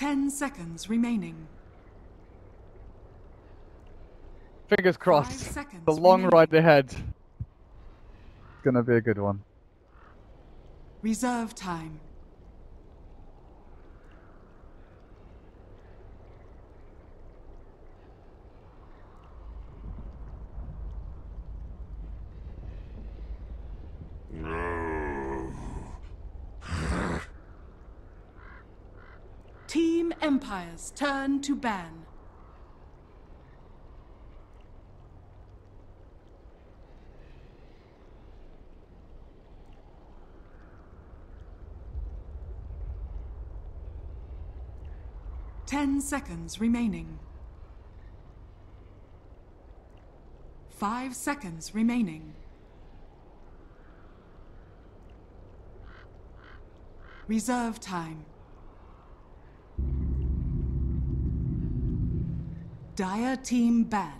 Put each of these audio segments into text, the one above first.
Ten seconds remaining. Fingers crossed. The long remaining. ride ahead. It's gonna be a good one. Reserve time. Team Empire's turn to ban. Ten seconds remaining. Five seconds remaining. Reserve time. Dire Team ban.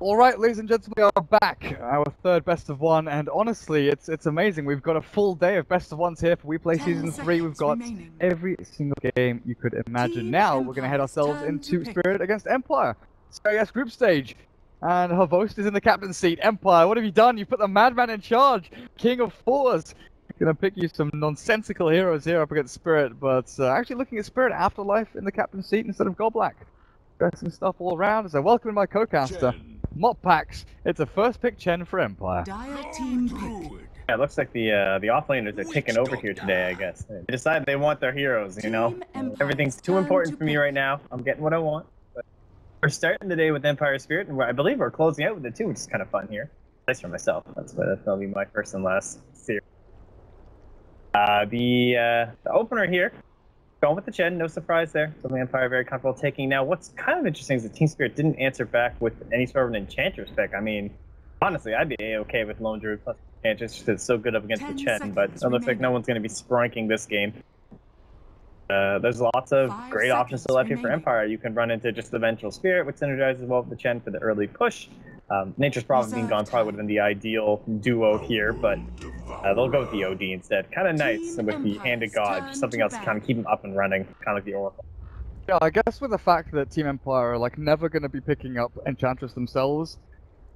All right, ladies and gentlemen, we are back. Our third best of one, and honestly, it's it's amazing. We've got a full day of best of ones here for WePlay Ten Season Three. We've got remaining. every single game you could imagine. Team now we're going to head ourselves into. Spirit against Empire. So yes, group stage, and Havost is in the captain's seat. Empire, what have you done? You put the Madman in charge, King of Fours. Gonna pick you some nonsensical heroes here up against Spirit, but uh, actually looking at Spirit Afterlife in the captain's seat instead of Goblak. Interesting stuff all around. So welcome my co-caster. Mop packs. It's a first pick Chen for Empire. Dire Team pick. Yeah, it looks like the uh, the offlaners are taking over here today. I guess they decide they want their heroes. You know, Team Empire's everything's too important to for me pick. right now. I'm getting what I want. But we're starting the day with Empire Spirit, and I believe we're closing out with it too, which is kind of fun here. Nice for myself. That's what that'll be my first and last series. Uh, the uh, the opener here, going with the Chen, no surprise there. Something Empire very comfortable taking. Now, what's kind of interesting is that Team Spirit didn't answer back with any sort of an Enchantress pick. I mean, honestly, I'd be a-okay with Lone Druid plus Enchantress because it's so good up against Ten the Chen, but it looks like no one's going to be spranking this game. Uh, there's lots of Five great options still left here for. Empire. You can run into just the Vengeful Spirit, which synergizes well with the Chen for the early push. Um, Nature's Prophet being gone probably would have been the ideal duo here, but uh, they'll go with the OD instead. Kind of nice Team with the Hand of God, just something else to kind of keep them up and running, kind of like the Oracle. Yeah, I guess with the fact that Team Empire are like never going to be picking up Enchantress themselves,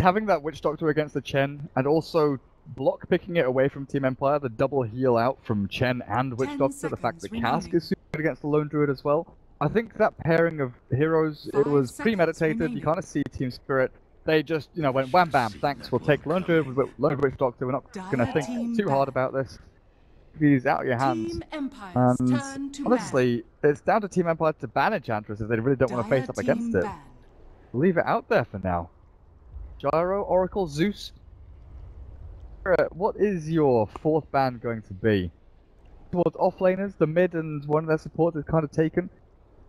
having that Witch Doctor against the Chen, and also block picking it away from Team Empire, the double heal out from Chen and Witch Ten Doctor, the fact that seconds Cask is super good against the Lone Druid as well. I think that pairing of heroes, it was seconds premeditated. You kind of see Team Spirit. They just, you know, went wham bam, thanks, we'll take Lone Druid with Lone Witch Doctor. We're not going to think too hard about this. These out of your hands. Team And turn to ban. honestly, it's down to Team Empire to ban Enchantress if they really don't want to face up against it. Leave it out there for now. Gyro, Oracle, Zeus. What is your fourth ban going to be? Towards offlaners, the mid and one of their supports is kind of taken.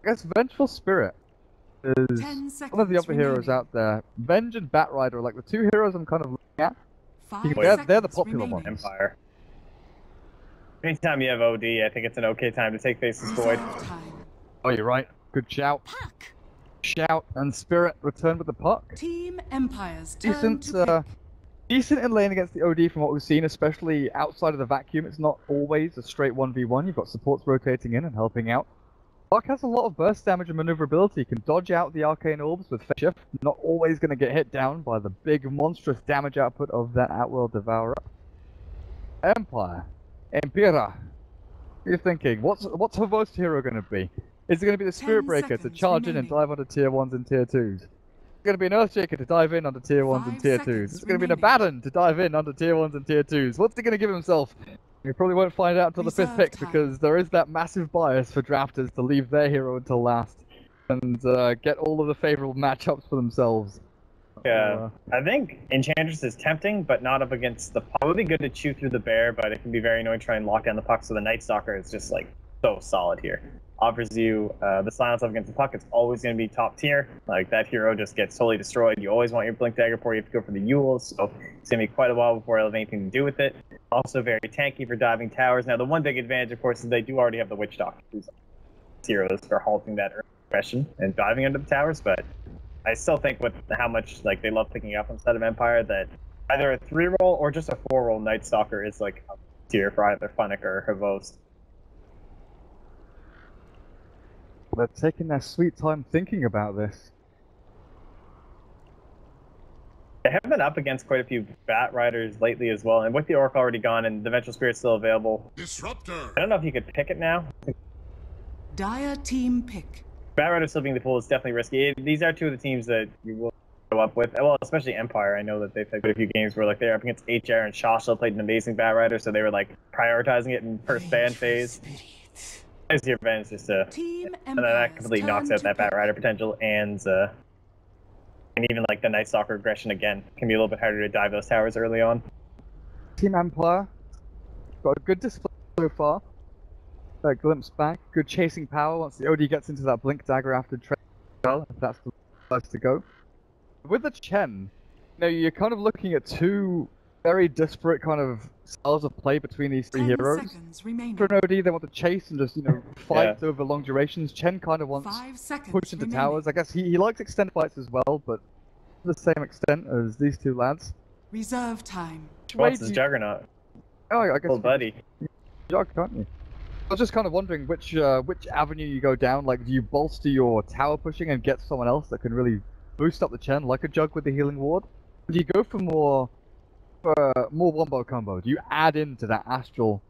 I guess Vengeful Spirit is Ten one of the seconds other heroes remaining. out there. Venge and Batrider are like the two heroes I'm kind of looking at. Five You- they're- they're the popular remaining. ones. Empire. Anytime you have OD, I think it's an okay time to take Faceless Void. Oh, you're right. Good shout. Puck. Shout and Spirit return with the puck. Team Empire's turn decent, to uh, decent in lane against the OD from what we've seen, especially outside of the vacuum. It's not always a straight 1v1. You've got supports rotating in and helping out. Puck has a lot of burst damage and maneuverability. He Can dodge out the arcane orbs with shift. Not always going to get hit down by the big monstrous damage output of that Outworld Devourer. Empire, Empira. You're thinking? What's what's her most hero going to be? Is it going to be the Spirit Breaker to charge in and dive onto tier ones and tier twos? It's going to be an Earthshaker to dive in onto tier ones and tier seconds twos. It's going to be an. Abaddon to dive in onto tier ones and tier twos. What's he going to give himself? We probably won't find out until the fifth pick time. because there is that massive bias for drafters to leave their hero until last and uh, get all of the favorable matchups for themselves. Yeah, Uh, I think Enchantress is tempting, but not up against the puck. It would be good to chew through the bear, but it can be very annoying trying to lock down the puck. So the Night Stalker is just like so solid here. Offers you uh, the silence up against the puck. It's always going to be top tier. Like that hero just gets totally destroyed. You always want your Blink Dagger before you have to go for the Eul's. So it's going to be quite a while before I have anything to do with it. Also very tanky for diving towers. Now the one big advantage, of course, is they do already have the Witch Doctor, who's heroes for halting that aggression and diving under the towers, but I still think with how much like they love picking up instead of Empire that Either a three role or just a four role Night Stalker is like tier for either Funnick or Havost. They're taking their sweet time thinking about this. They have been up against quite a few Bat Riders lately as well, and with the Orc already gone and the Vengeful Spirit still available, Disruptor. I don't know if you could pick it now. Dire team pick. Bat Rider still being the pool is definitely risky. These are two of the teams that you will go up with. Well, especially Empire. I know that they've had quite a few games where like they're up against HR and Shasha played an amazing Bat Rider, so they were like prioritizing it in first ban phase. As your ban is just a Team and then that completely knocks out that Bat. Rider potential and uh and even like the Night Stalker aggression again can be a little bit harder to dive those towers early on. Team Empire got a good display so far. That glimpse back, good chasing power once the OD gets into that blink dagger after trail, if that's the place to go. With the Chen, you know, you're kind of looking at two very disparate kind of styles of play between these three Ten heroes. seconds remaining. For an they want to chase and just, you know, fight over long durations. Chen kind of wants Five seconds push into remaining. towers. I guess he, he likes extended fights as well, but to the same extent as these two lads. Reserve time. What's do his you- Juggernaut? Oh, I guess Little buddy. jog, can't you? I was just kind of wondering which uh, which avenue you go down. Like, do you bolster your tower pushing and get someone else that can really boost up the Chen, like a Jug with the healing ward? Do you go for more for uh, more wombo combo? Do you add into that astral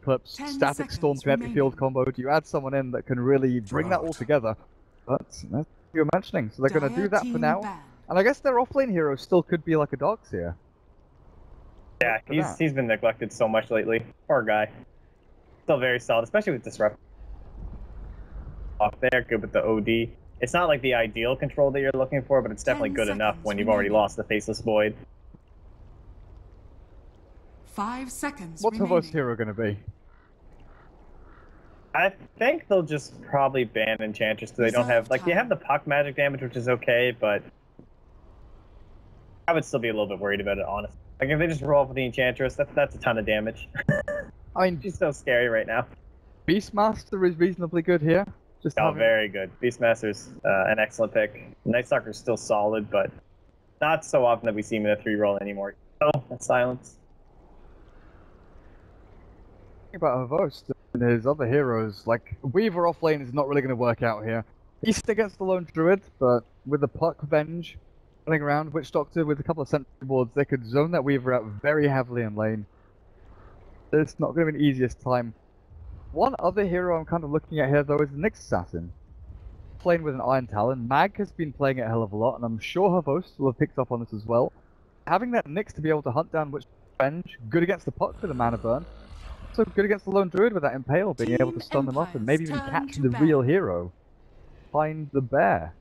eclipse, Ten static storm seconds to empty field combo? Do you add someone in that can really bring that all together? But that's what you're mentioning, so they're going to do that for now. ban. And I guess their offlane hero still could be like a Dogs here. Yeah, he's that. he's been neglected so much lately. Poor guy. Still very solid, especially with disrupt off there. Good with the OD. It's not like the ideal control that you're looking for, but it's definitely Ten good enough when you've already lost the faceless void. Five seconds What's remaining. Havos hero going to be? I think they'll just probably ban Enchantress because they don't have like they time. have the puck magic damage, which is okay, but I would still be a little bit worried about it, honestly. Like if they just role up with the Enchantress, that's that's a ton of damage. I mean, She's so scary right now. Beastmaster is reasonably good here. Just Oh, having- very good. Beastmaster's uh, an excellent pick. Night Stalker's still solid, but not so often that we see him in a three roll anymore. Oh, that's silence. About Havost and his other heroes. Like Weaver off lane is not really going to work out here. East against the lone druid, but with the puck venge running around, Witch Doctor with a couple of sentry wards, they could zone that Weaver out very heavily in lane. It's not going to be the easiest time. One other hero I'm kind of looking at here though is the Nyx Assassin. Playing with an Iron Talon. Mag has been playing it a hell of a lot, and I'm sure Havost will have picked up on this as well. Having that Nyx to be able to hunt down Witch Venge, good against the puck for the mana burn. So good against the lone druid with that impale, being able to Team stun them up and maybe even catch the to real hero. Find the bear.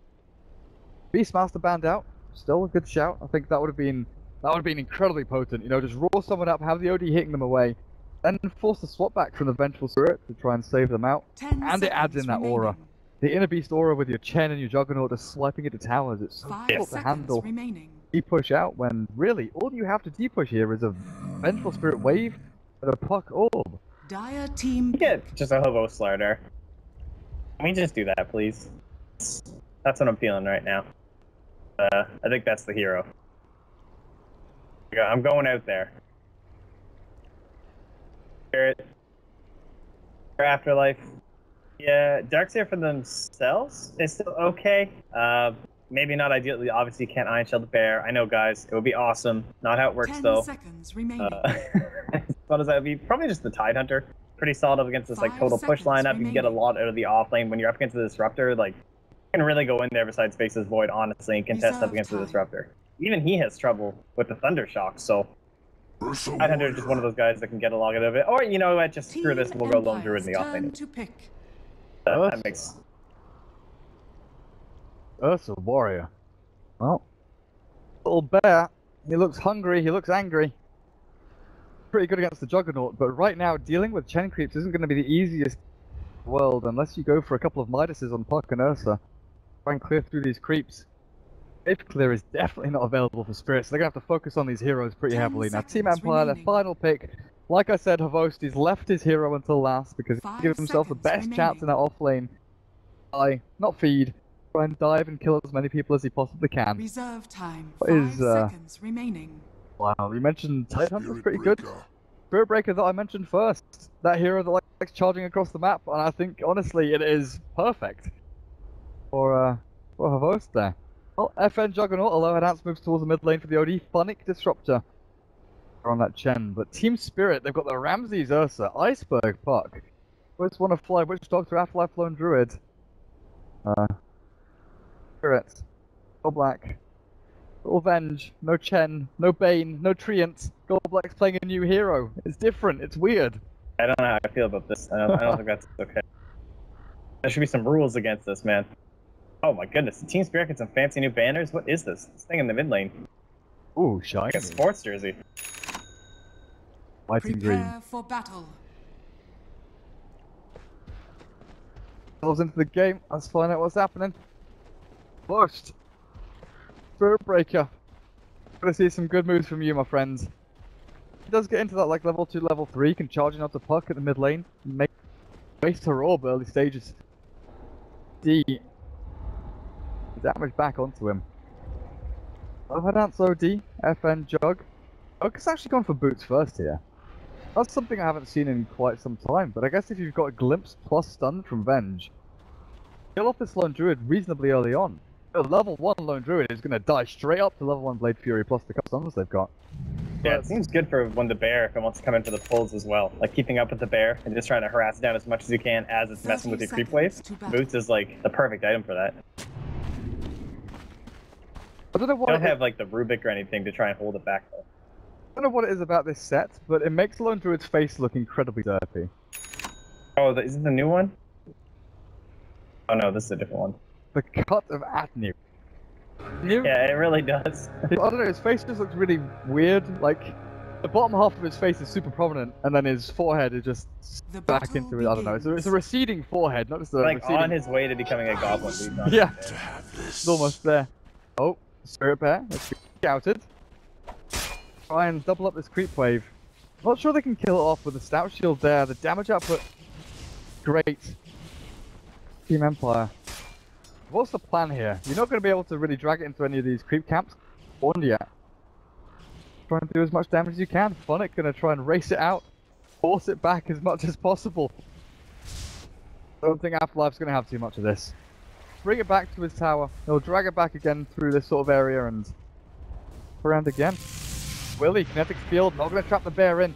Beastmaster banned out. Still a good shout. I think that would have been that would have been incredibly potent. You know, just roar someone up, have the OD hitting them away, then force the swap back from the Vengeful Spirit to try and save them out. Ten And it adds in that aura. The Inner Beast aura with your Chen and your Juggernaut just swiping into towers. It's so Five difficult to handle. remaining. Depush out when really all you have to depush here is a Vengeful Spirit wave and a puck orb. Dire team You pick. get just a hobo slider. Can we just do that, please? That's what I'm feeling right now. Uh, I think that's the hero. Yeah, I'm going out there. Spirit. Afterlife. Yeah, Darkseer for themselves is still okay. Uh, maybe not ideally. Obviously, you can't Iron Shell the Bear. I know, guys. It would be awesome. Not how it works, Ten though. seconds remaining. Uh, what does that be? Probably just the Tide Hunter. Pretty solid up against this like Five total push seconds lineup. You can get a lot out of the off lane when you're up against the disruptor. Like you can really go in there besides Face's Void, honestly, and contest up Reserve against the disruptor. Even he has trouble with the Thunder Shock, so Ursa Tide Hunter is just one of those guys that can get a lot out of it. Or you know what, just screw this, we'll go Lone Druid in the off turn lane. to pick. That, Ursa. that makes Ursa warrior. Well, little bear. He looks hungry. He looks angry. Pretty good against the Juggernaut, but right now dealing with Chen creeps isn't going to be the easiest the world unless you go for a couple of Midases on Puck and Ursa. Try and clear through these creeps. Wave clear is definitely not available for spirits. They're gonna have to focus on these heroes pretty heavily. Now, Team Empire, their final pick. Like I said, Havost, he's left his hero until last because Five he gives himself the best chance in that off lane. Die, not feed. Try and dive and kill as many people as he possibly can. Reserve time. What Five is, uh, seconds remaining. Wow, you mentioned Tidehunter's pretty good. Spirit Breaker that I mentioned first. That hero that likes charging across the map, and I think honestly it is perfect for uh for her host there. Well, FN Juggernaut, although Enhance moves towards the mid lane for the OD, Phonic Disruptor on that Chen. But Team Spirit, they've got the Ramzes Ursa, Iceberg Puck. Which one to fly? Witch Doctor Afterlife Lone Druid? Uh, Spirit, All Black, Little Venge, no Chen, no Bane, no Treant. Goblak's playing a new hero. It's different. It's weird. I don't know how I feel about this. I don't, I don't think that's okay. There should be some rules against this, man. Oh my goodness, the Team Spirit gets some fancy new banners. What is this? This thing in the mid lane. Ooh, shiny. Like a sports jersey. White and green. Prepare for battle. Goes into the game. Let's find out what's happening. First, Spirit Breaker. Gonna see some good moves from you, my friends. He does get into that like level two, level three. Can charge out the puck at the mid lane. Make waste her orb early stages. D. Damage back onto him. Overdance OD, FN Jug. Jug's actually gone for boots first here. That's something I haven't seen in quite some time, but I guess if you've got a glimpse plus stun from Venge, kill off this Lone Druid reasonably early on. A level 1 Lone Druid is going to die straight up to level 1 Blade Fury plus the stuns they've got. Yeah, it seems good for when the bear if it wants to come in for the pulls as well. Like keeping up with the bear and just trying to harass it down as much as you can as it's messing with your 30 creep wave. seconds to battle. Boots is like the perfect item for that. I don't know what don't have like the Rubik or anything to try and hold it back though. I don't know what it is about this set, but it makes Lone Druid's face look incredibly derpy. Oh, the, is it the new one? Oh no, this is a different one. The cut of Atnu. Yeah, it really does. I don't know, his face just looks really weird. Like, the bottom half of his face is super prominent, and then his forehead is just The back into it. I don't know. It's a, it's a receding forehead, not just a like receding. on his way to becoming a goblin. but he's not Yeah. It's almost there. Oh, Spirit Bear. Let's be scouted. Try and double up this creep wave. Not sure they can kill it off with the stout shield there. The damage output, great. Team Empire. What's the plan here? You're not going to be able to really drag it into any of these creep camps. Warned yet. Try and do as much damage as you can. Phonic going to try and race it out. Force it back as much as possible. Don't think Afterlife's going to have too much of this bring it back to his tower. He'll drag it back again through this sort of area and around again. Willie, kinetic field, not gonna trap the bear in.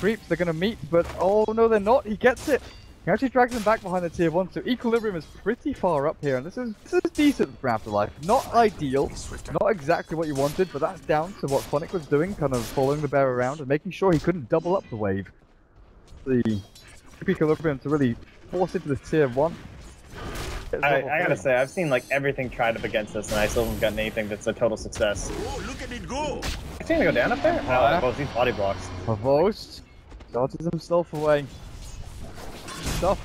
Creeps, they're gonna meet, but oh no, they're not. He gets it. He actually drags them back behind the tier one, so equilibrium is pretty far up here, and this is this is decent for Afterlife. Not ideal, not exactly what you wanted, but that's down to what Phonic was doing, kind of following the bear around and making sure he couldn't double up the wave. The equilibrium to really force into the tier one. I, I gotta say, I've seen like everything tried up against this, and I still haven't gotten anything that's a total success. Oh, look at it go! Is he gonna go down up there? Yeah. Oh, these body blocks. Pavost dodges himself away. Stuff.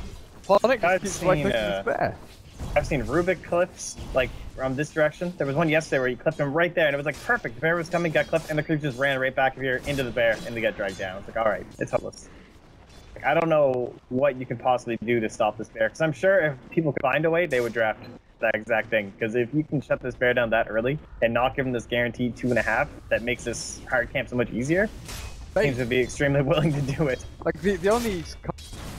I've keeps seen, to uh. I've seen Rubik clips like from this direction. There was one yesterday where you clipped him right there, and it was like perfect. The bear was coming, got clipped, and the creep just ran right back here into the bear, and they got dragged down. It's like, all right, it's hopeless. Like, I don't know what you can possibly do to stop this bear, because I'm sure if people could find a way, they would draft that exact thing. Because if you can shut this bear down that early and not give him this guaranteed two and a half, that makes this hard camp so much easier. Teams would be extremely willing to do it. Like the the only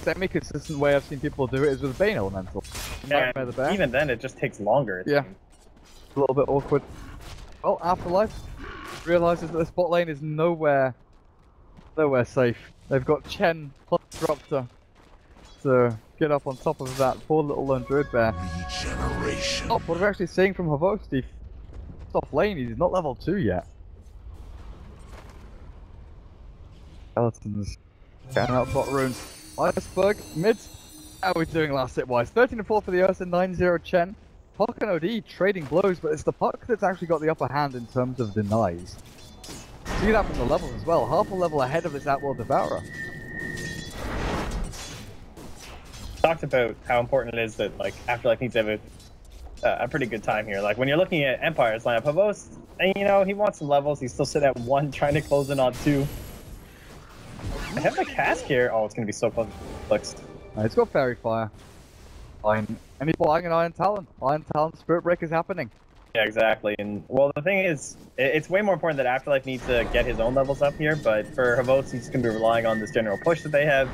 semi-consistent way I've seen people do it is with Bane Elemental. Nightmare the even then, it just takes longer. it Yeah. seems. a little bit awkward. Well, Afterlife realizes that the spot lane is nowhere, nowhere safe. They've got Chen plus Disruptor to get up on top of that poor little lone druid bear. Regeneration. Oh, what we're actually seeing from Havosti off lane, he's not level 2 yet. Skeletons. Getting out bot rune. Iceberg, mid. How are we doing last hit wise? 13 to 4 for the Ursa, 9 0 Chen. Puck and OD trading blows, but it's the Puck that's actually got the upper hand in terms of denies. See that from the levels as well. Half a level ahead of this Outworld Devourer. talked about how important it is that like Afterlife needs to have a, uh, a pretty good time here. Like when you're looking at Empire's lineup, Havos, and you know he wants some levels. He's still sitting at one, trying to close in on two. I have the cask here. Oh, it's gonna be so. Looks. Uh, he's got Faerie Fire. Fine. And he's flying an Iron Talon. Iron Talon Spirit Break is happening. Yeah, exactly. And well, the thing is, it's way more important that Afterlife needs to get his own levels up here. But for Havos, he's going to be relying on this general push that they have.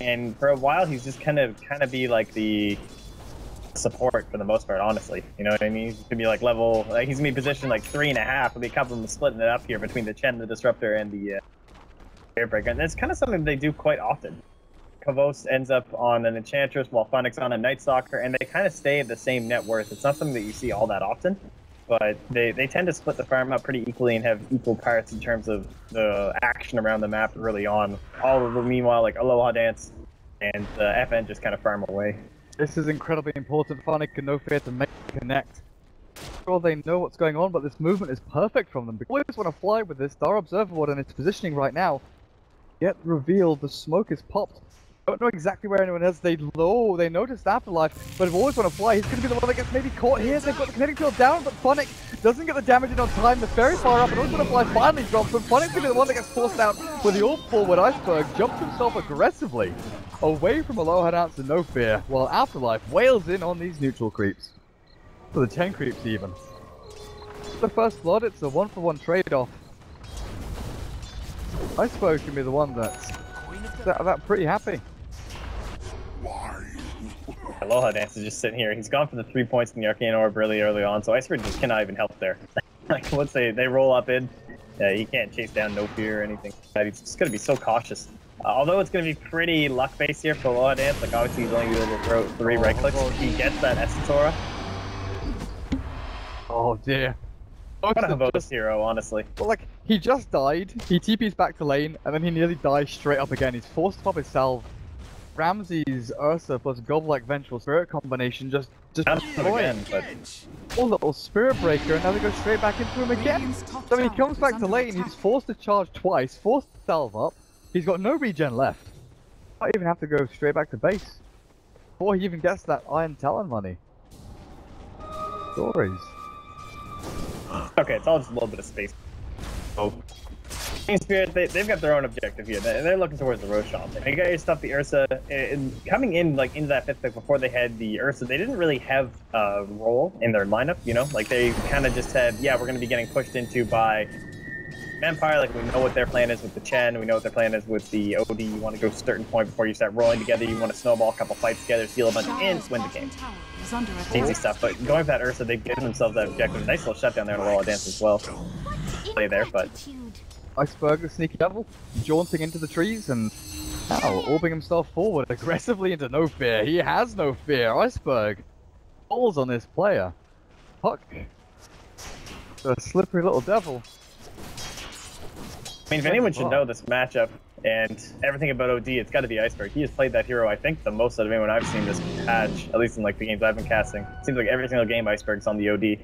And for a while, he's just kind of kind of be like the support for the most part. Honestly, you know what I mean? He's gonna be like level. Like he's gonna be positioned like three and a half. There'll be a couple of them splitting it up here between the Chen, the Disruptor, and the uh, Airbreaker. And that's kind of something they do quite often. Kavos ends up on an Enchantress while Funix on a Night Stalker, and they kind of stay at the same net worth. It's not something that you see all that often, but they, they tend to split the farm up pretty equally and have equal parts in terms of the action around the map early on. All of the meanwhile, like Aloha Dance and uh, FN just kind of farm away. This is incredibly important. Phonic and No Fear to make connect. Sure, they know what's going on, but this movement is perfect from them. They always want to fly with this Star Observer Ward and its positioning right now. Yet revealed, the smoke is popped. Don't know exactly where anyone is. They low, they noticed Afterlife, but if always want to fly, he's going to be the one that gets maybe caught here. They've got the kinetic field down, but Phonic doesn't get the damage in on time. The very far up, and always want to fly finally drops, but Phonic's going to be the one that gets forced out with the all forward iceberg, jumps himself aggressively away from Aloha Dance and No Fear, while Afterlife wails in on these neutral creeps. For the 10 creeps even. The first blood, it's a one for one suppose can be the one that's that, that pretty happy. Why? Aloha Dance is just sitting here. He's gone for the three points in the Arcane Orb really early on, so Iceberg just cannot even help there. like once they, they roll up in, yeah, he can't chase down no fear or anything. He's just gonna be so cautious. Uh, although it's gonna be pretty luck based here for Aloha Dance, like obviously he's only gonna be able to throw three right clicks. Oh, He gets that Essence Oh dear. What a Most of Havos just- hero, honestly. Well, like, he just died, he TP's back to lane, and then he nearly dies straight up again. He's forced to pop his salve. Ramsey's Ursa plus Goblak Vengeful Spirit combination just just Not destroying. but Oh, little Spirit Breaker, and now they go straight back into him again. Radiant's top So when he comes back to lane, attack. he's forced to charge twice, forced to salve up. He's got no regen left. Might even have to go straight back to base. Before he even gets that Iron Talon money. Stories. okay, it's all just a little bit of space. Oh. Team Spirit, they, they've got their own objective here. They- They're looking towards the Roshan. They got your stuff, the Ursa. Eh, and coming in like into that fifth pick before they had the Ursa, they didn't really have a role in their lineup. You know, like they kind of just said, yeah, we're going to be getting pushed into by Vampire. Like we know what their plan is with the Chen. We know what their plan is with the OD. You want to go to a certain point before you start rolling together. You want to snowball a couple fights together, steal a bunch of Dire's ins, win the bottom game. Tower is Easy stuff. But going for that Ursa, they've given themselves that objective. Nice little shutdown there on Wall of Dance as well. Play there, but Iceberg, the sneaky devil, jaunting into the trees and now orbing himself forward aggressively into no fear. He has no fear. Iceberg falls on this player. Puck. The slippery little devil. I mean, if anyone should know this matchup and everything about OD, it's got to be Iceberg. He has played that hero, I think, the most out of anyone I've seen this patch, at least in like the games I've been casting. Seems like every single game Iceberg's on the OD.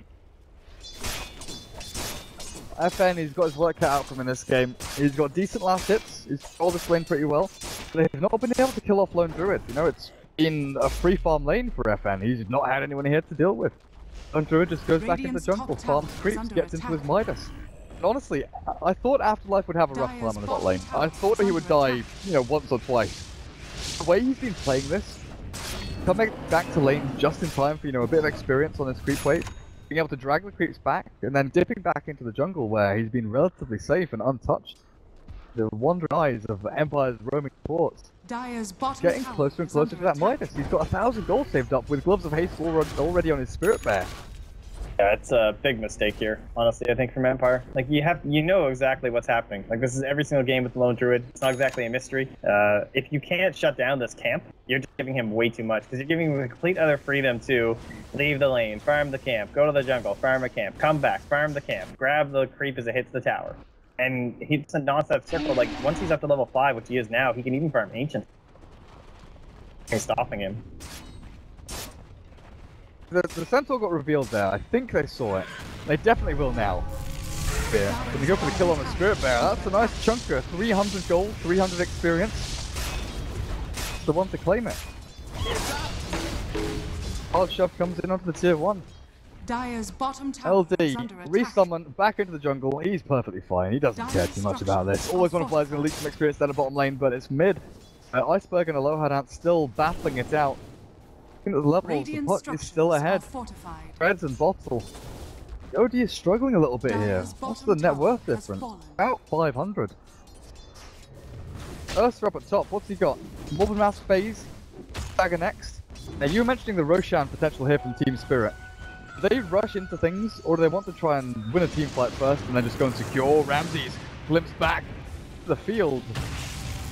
FN, he's got his work cut out for him in this game. He's got decent last hits. He's controlled this lane pretty well. They've not been able to kill off Lone Druid. You know, it's been a free farm lane for FN. He's not had anyone here to deal with. Lone Druid just goes back into the jungle, top tower farms creeps, under gets into his attack. Midas. And honestly, I-, thought Afterlife would have a rough time on the bot lane. I thought he would die, you know, once or twice. The way he's been playing this, coming back to lane just in time for, you know, a bit of experience on his creep wave, being able to drag the creeps back, and then dipping back into the jungle where he's been relatively safe and untouched. The wandering eyes of Empire's roaming ports. Getting closer and closer to that attack. Midas. He's got a thousand gold saved up with Gloves of Haste alre- already on his Spirit Bear. Yeah, it's a big mistake here, honestly. I think from Empire, like you have, you know exactly what's happening. Like this is every single game with the Lone Druid. It's not exactly a mystery. Uh, if you can't shut down this camp, you're just giving him way too much because you're giving him complete other freedom to leave the lane, farm the camp, go to the jungle, farm a camp, come back, farm the camp, grab the creep as it hits the tower, and he's a non-stop circle. Like once he's up to level five, which he is now, he can even farm ancient. He's stopping him. The, the Centaur got revealed there. I think they saw it. They definitely will now. Spear. Gonna go for the kill on the Spirit Bear. That's a nice chunker. 300 gold, 300 experience. The one to claim it. Hard shove comes in onto the tier 1. Dire's bottom tower LD, resummon, back into the jungle. He's perfectly fine. He doesn't care too much about this. Always want to fly is going to leak some experience down the bottom lane, but it's mid. Uh, Iceberg and Aloha Dance still battling it out. I think at the levels, the Radiant puck is still are ahead. fortified. Threads and bottle. OD is struggling a little bit here. What's the net worth difference? fallen. About 500. Ursa up at top. What's he got? Morbid Mask phase. Dagger next. Now you were mentioning the Roshan potential here from Team Spirit. Do they rush into things, or do they want to try and win a team fight first and then just go and secure Ramses? Glimpse back to the field.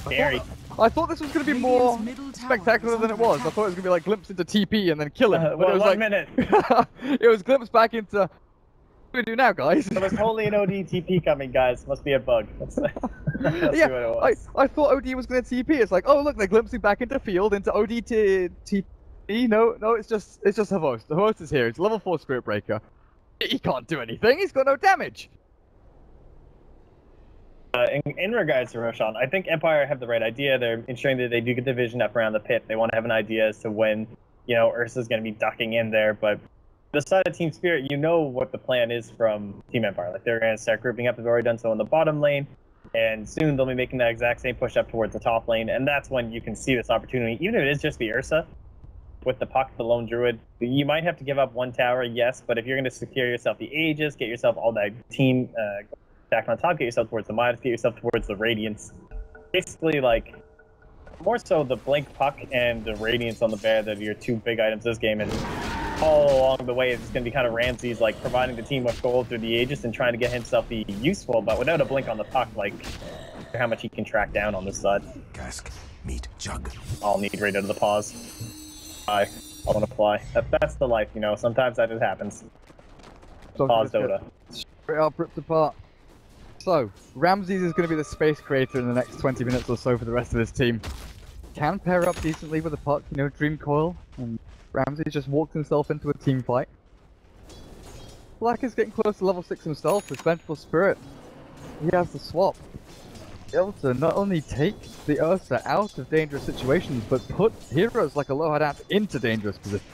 Scary. I thought this was going to be more spectacular than it was. I thought it was going to be like glimpse into TP and then kill him. Uh, but well, it was one like minute. it was glimpse back into. What do we do now, guys? There was totally an ODTP coming, guys. Must be a bug. That's, that's yeah, what it I, was. I thought OD was going to TP. It's like, oh look, they're glimpsing back into field into OD to TP. No, no, it's just it's just Havos. The host is here. It's level four Spirit Breaker. He can't do anything. He's got no damage. Uh, in, in regards to Roshan, I think Empire have the right idea. They're ensuring that they do get the vision up around the pit. They want to have an idea as to when, you know, Ursa's going to be ducking in there. But the side of Team Spirit, you know what the plan is from Team Empire. Like they're going to start grouping up. They've already done so in the bottom lane, and soon they'll be making that exact same push up towards the top lane. And that's when you can see this opportunity, even if it is just the Ursa. With the puck, the lone druid, you might have to give up one tower, yes, but if you're going to secure yourself the ages, get yourself all that team uh, back on top, get yourself towards the Midas, get yourself towards the Radiance. Basically, like, more so the Blink Puck and the Radiance on the Bear that are your two big items this game, and all along the way, it's going to be kind of Ramzes, like, providing the team with gold through the ages and trying to get himself be useful, but without a Blink on the puck, like, how much he can track down on this side. Cask, meat, jug. I'll need right out of the pause. I, I want to fly. That, that's the life, you know, sometimes that just happens. Pause just get Dota. Straight up, ripped apart. So Ramzes is going to be the space creator in the next 20 minutes or so for the rest of his team. Can pair up decently with the puck, you know, Dream Coil, and Ramzes just walked himself into a team fight. Black is getting close to level 6 himself with Vengeful Spirit. He has the swap. Able to not only take the Ursa out of dangerous situations, but put heroes like a Lohadant into dangerous positions.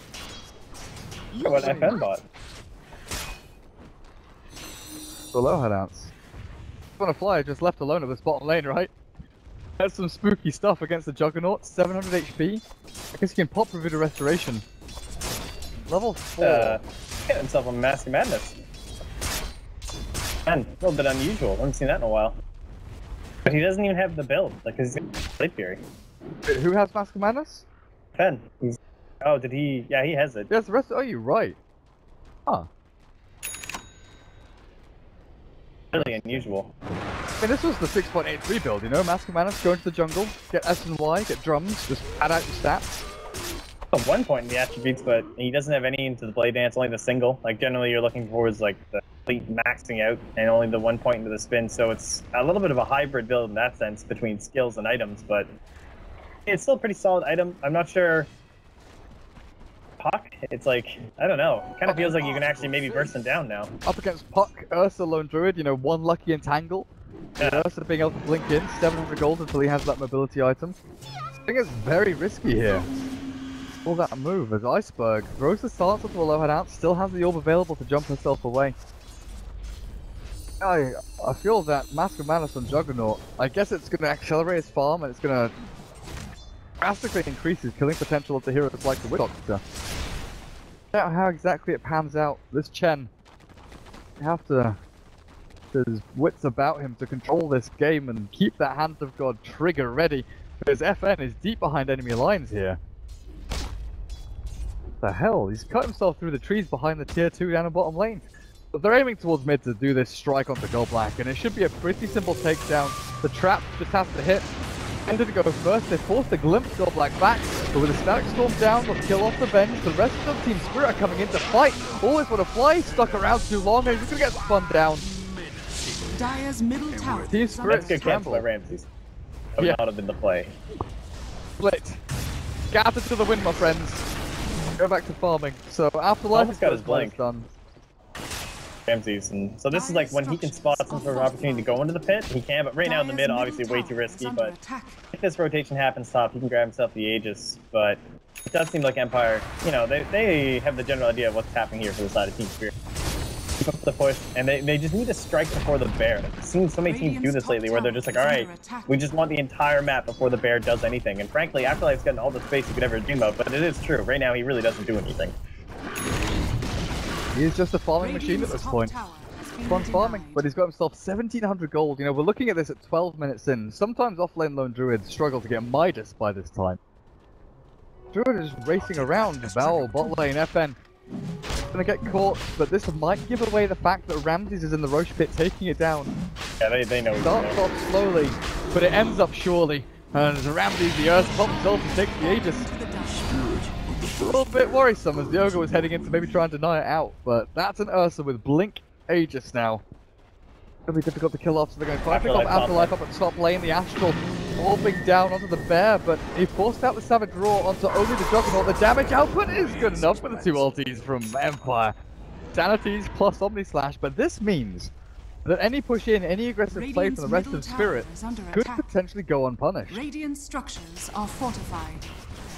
Look an FN bought. The Lohadants. Flyer just left alone at this bottom lane, right? That's some spooky stuff against the Juggernaut. 700 HP. I guess you can pop Revital Restoration. Level 4. Uh, get himself a Mask of Madness. Man, a little bit unusual. I haven't seen that in a while. But he doesn't even have the build, like, got Blade Fury. Wait, Who has Mask of Madness? Fen, he's... Oh, did he... Yeah, he has it. Yes, the rest. Oh, you're right. Huh. Really unusual. I mean, this was the 6.83 build, you know? Mask of Madness, go into the jungle, get S and Y, get drums, just add out your stats. At one point in the attributes, but he doesn't have any into the Blade Dance, only the single. Like, generally you're looking towards, like, the complete maxing out, and only the one point into the spin, so it's a little bit of a hybrid build in that sense between skills and items, but it's still a pretty solid item. I'm not sure... Puck? It's like, I don't know. Kind of feels like you can actually maybe burst him down now. Up against Puck, Ursa, Lone Druid, you know, one lucky entangle. Yeah. Ursa being able to blink in, 700 gold until he has that mobility item. I think it's very risky here. All that move as Iceberg throws the stance onto a low head out, still has the orb available to jump herself away. I I feel that Mask of Madness on Juggernaut, I guess it's going to accelerate his farm and it's going to drastically increase his killing potential of the heroes like the Witch Doctor. Out how exactly it pans out. This Chen, you have to his wits about him to control this game and keep that Hand of God trigger ready, because FN is deep behind enemy lines here. The hell? He's cut himself through the trees behind the tier 2 down the bottom lane. But they're aiming towards mid to do this strike onto Goblak, and it should be a pretty simple takedown. The trap just has to hit. Ended to go first, they forced a glimpse of Black back, but with a static storm down, they'll kill off the bench. The rest of the Team Spirit are coming in to fight. Always want to fly, stuck around too long, and he's gonna get spun down. Dire's middle tower Team is under Spirit That's good cancel by. Ramzes. That would Yeah. not have been the play. Split. Gather to the wind, my friends. Go back to farming. So afterlife Almost got his is close done. Ramzes, and so this is like when he can spot some sort of opportunity to go into the pit, he can, but right now in the mid, obviously way too risky, but if this rotation happens top, he can grab himself the Aegis, but it does seem like Empire, you know, they, they have the general idea of what's happening here for the side of Team Spirit. Keep up the push, and they, they just need to strike before the bear. I've seen so many teams do this lately where they're just like, alright, we just want the entire map before the bear does anything. And frankly, Afterlife's gotten all the space you could ever dream of, but it is true. Right now, he really doesn't do anything. He's just a farming machine at this point. tower has Fun farming, but he's got himself 1700 gold. You know, we're looking at this at 12 minutes in. Sometimes offlane lone druids struggle to get Midas by this time. Druid is racing around. Val, bot lane, FN. Gonna get caught, but this might give away the fact that Ramzes is in the Rosh pit taking it down. Yeah, they, they know he's Starts off slowly, but it ends up surely. And Ramzes, the Earth pops himself and takes the Aegis. To the dash. A little bit worrisome as the Ogre was heading in to maybe try and deny it out, but that's an Ursa with Blink Aegis now. It'll be difficult to kill off, so they're going to try and pick off Afterlife top Afterlife up at top lane. The Astral orbing down onto the Bear, but he forced out the Savage Roar onto only the Juggernaut. The damage output is good enough for the two ultis from Empire. Sanities plus Omni Slash, but this means that any push in, any aggressive play from the rest of tower Spirit could attack. potentially go unpunished. Radiant structures are fortified.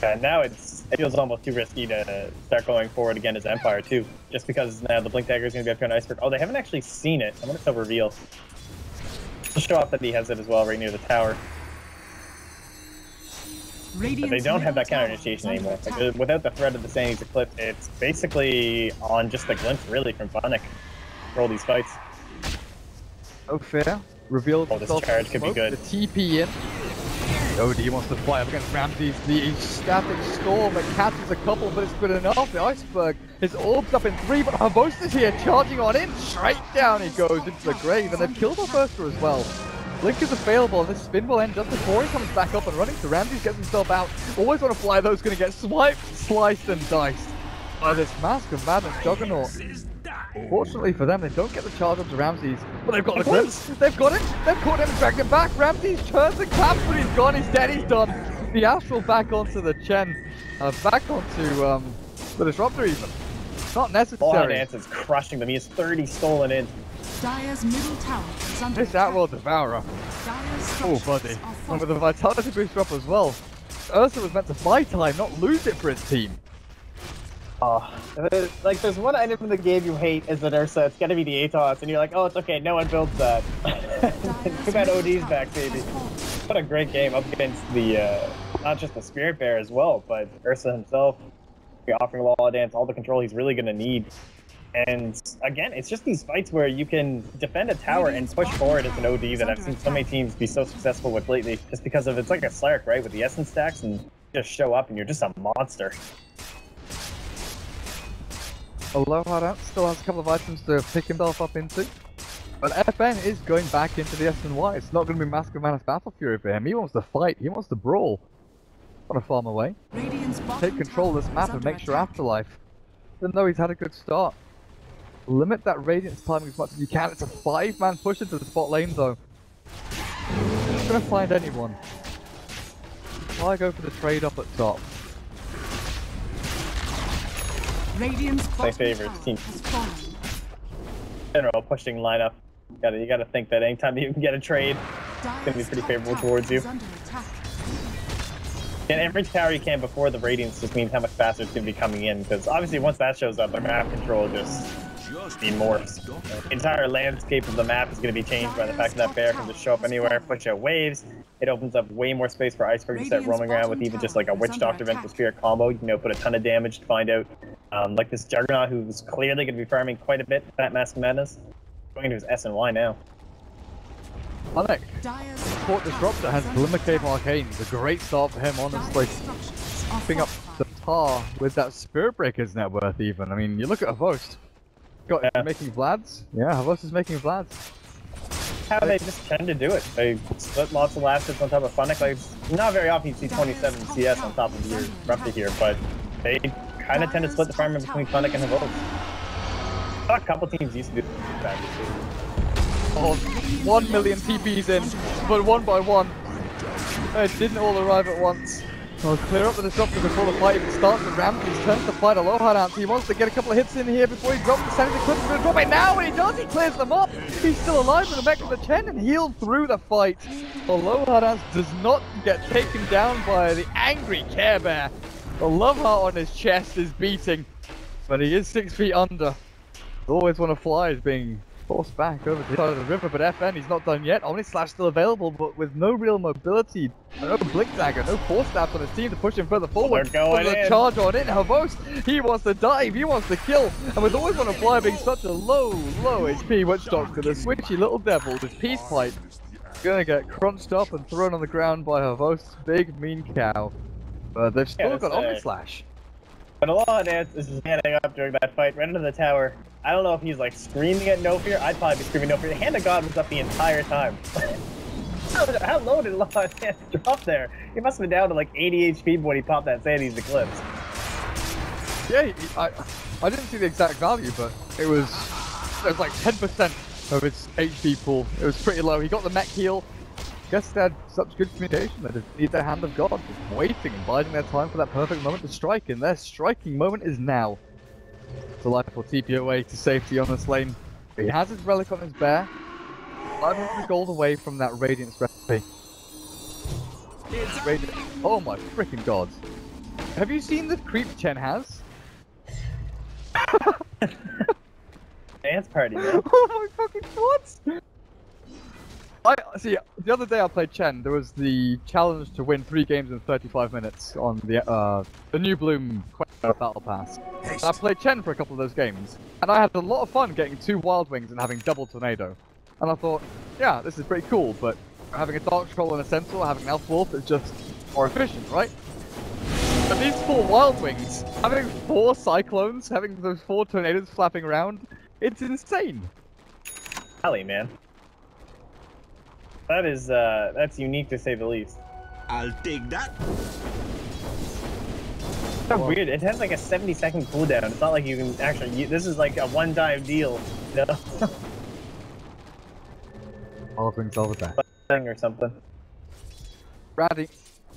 And now it's it feels almost too risky to start going forward again as Empire too, just because now the Blink Dagger is going to be up here on Iceberg. Oh, they haven't actually seen it. I wonder if they'll reveal. To show off that he has it as well, right near the tower. But they don't have that counter initiation anymore. Like, uh, without the threat of the Sanity's Eclipse, it's basically on just a glimpse, really, from Funnick for all these fights. Oh, fair. Revealed Oh, this charge could be good. The TP in. OD wants to fight up against Ramzes. The static storm that catches a couple, but it's good enough. The iceberg is orbs up in three, but Harbos is here charging on in. Straight down he goes into the grave, and they've killed off Ursa as well. Blink is available, and this spin will end just before he comes back up and running. So Ramzes gets himself out. Always want to fly, though, is going to get swiped, sliced, and diced by this Mask of Madness Juggernaut. Fortunately for them, they don't get the charge onto Ramzes, but they've got the glimpse. They've got him. They've caught him and dragged him back. Ramzes turns and claps, but he's gone. He's dead. He's done. The Astral back onto the Chen. Uh, back onto um, the Disruptor even. Not Ball necessary. Dance is crushing them. He has 30 stolen in. Dire's middle tower is under This attack. Outworld Devourer. Dire's Oh, structures buddy. And with the fortified. Vitality booster up as well. Ursa was meant to buy time, not lose it for his team. Oh, like there's one item in the game you hate is an Ursa. It's gotta be the Atos, and you're like, oh, it's okay. No one builds that. Too bad OD's back, baby. What a great game up against the uh, not just the Spirit Bear as well, but Ursa himself. Offering Wall Dance all the control he's really gonna need. And again, it's just these fights where you can defend a tower and push forward as an OD that I've seen so many teams be so successful with lately, just because of it's like a Slark, right, with the essence stacks, and just show up and you're just a monster. Aloha Dance still has a couple of items to pick himself up into. But FN is going back into the SNY. It's not going to be Mask of Madness Battle Fury for him. He wants to fight. He wants to brawl. Want to farm away. Take control of this map and make sure attack. Afterlife. Even though he's had a good start. Limit that Radiance timing as much as you can. It's a five-man push into the spot lane though. Not going to find anyone. Why go for the trade up at top? Radiant's bottom favorite team. General pushing lineup. Gotta, you gotta think that anytime you can get a trade, it's gonna be pretty favorable towards you. is under attack. and every tower you can before the Radiance just means how much faster it's gonna be coming in. Because obviously once that shows up, the map control just be morphs. The entire landscape of the map is gonna be changed by the fact that that bear can just show up anywhere, push out waves. It opens up way more space for Iceberg to start roaming around with even just like a Witch under Doctor Vengeful attack. Spirit combo. You know, put a ton of damage to find out. Um, like this Juggernaut who's clearly gonna be farming quite a bit for that Mask of Madness. Going to his S and Y now. Alec, Dire's Court top Disruptor tower has is under Glimmer Cape. Arcane. It's a great start for him, honestly. Dyer's structures are Picking up the fortified. par with that Spirit Breaker's net worth even. I mean, you look at Havost. Got Yeah. making Vlads. Yeah, Havost is making Vlads. how they just tend to do it. They split lots of lasters on top of Funnick. Like, not very often you see 27 CS on top of your Raptor here, but they kind of tend to split the farm between Funnick and Havos. A couple teams used to do that. Oh, one million TPs in, but one by one. It didn't all arrive at once. Well, clear up the disruptor before the fight even starts. And Ramzes turns to fight a Aloha Dance. He wants to get a couple of hits in here before he drops the sanity clip. He's going to drop it now. When he does, he clears them up. He's still alive with the mech of the Chen and healed through the fight. Aloha Dance does not get taken down by the angry Care Bear. The love heart on his chest is beating, but he is six feet under. Always want to fly is being Forced back over to the side of the river, but FN, he's not done yet. Omni Slash still available, but with no real mobility. No Blink Dagger, no Force Staff on his team to push him further forward. They're going With in. charge on in. Havos, he wants to dive, he wants to kill. And with always Want to fly being such a low, low HP Witch Doctor, the switchy little devil, this Peace Pipe, gonna get crunched up and thrown on the ground by Havos' big mean cow. But they've still got Omni a- Slash. But Aloha Dance is just standing up during that fight right into the tower. I don't know if he's like screaming at No Fear. I'd probably be screaming No Fear. The Hand of God was up the entire time. how, how low did Aloha Dance drop there? He must have been down to like 80 HP when he popped that Sanity's Eclipse. Yeah, I, I didn't see the exact value, but it was it was like 10% of its HP pool. It was pretty low. He got the mech heal. Guess they had such good communication that they need their hand of God, just waiting and biding their time for that perfect moment to strike, and their striking moment is now. Delightful will TP away to safety on this lane. He has his relic on his bear. 500 gold away from that Radiance recipe. Radiant. Oh my freaking god. Have you seen the creep Chen has? Dance party, man. oh my fucking god! I see. The other day I played Chen. There was the challenge to win three games in 35 minutes on the uh the new Bloom Battle Pass. Haste. I played Chen for a couple of those games, and I had a lot of fun getting two Wild Wings and having double Tornado. And I thought, yeah, this is pretty cool, but having a Dark Troll and a Centaur, having an Alpha Wolf is just more efficient, right? But these four Wild Wings, having four Cyclones, having those four Tornadoes flapping around, it's insane. Alley, man. That is, uh, that's unique to say the least. I'll take that. So weird. It has like a 70 second cooldown. It's not like you can actually. u- This is like a one time deal, you know, Wild Wings all the time. thing or something. Ratty,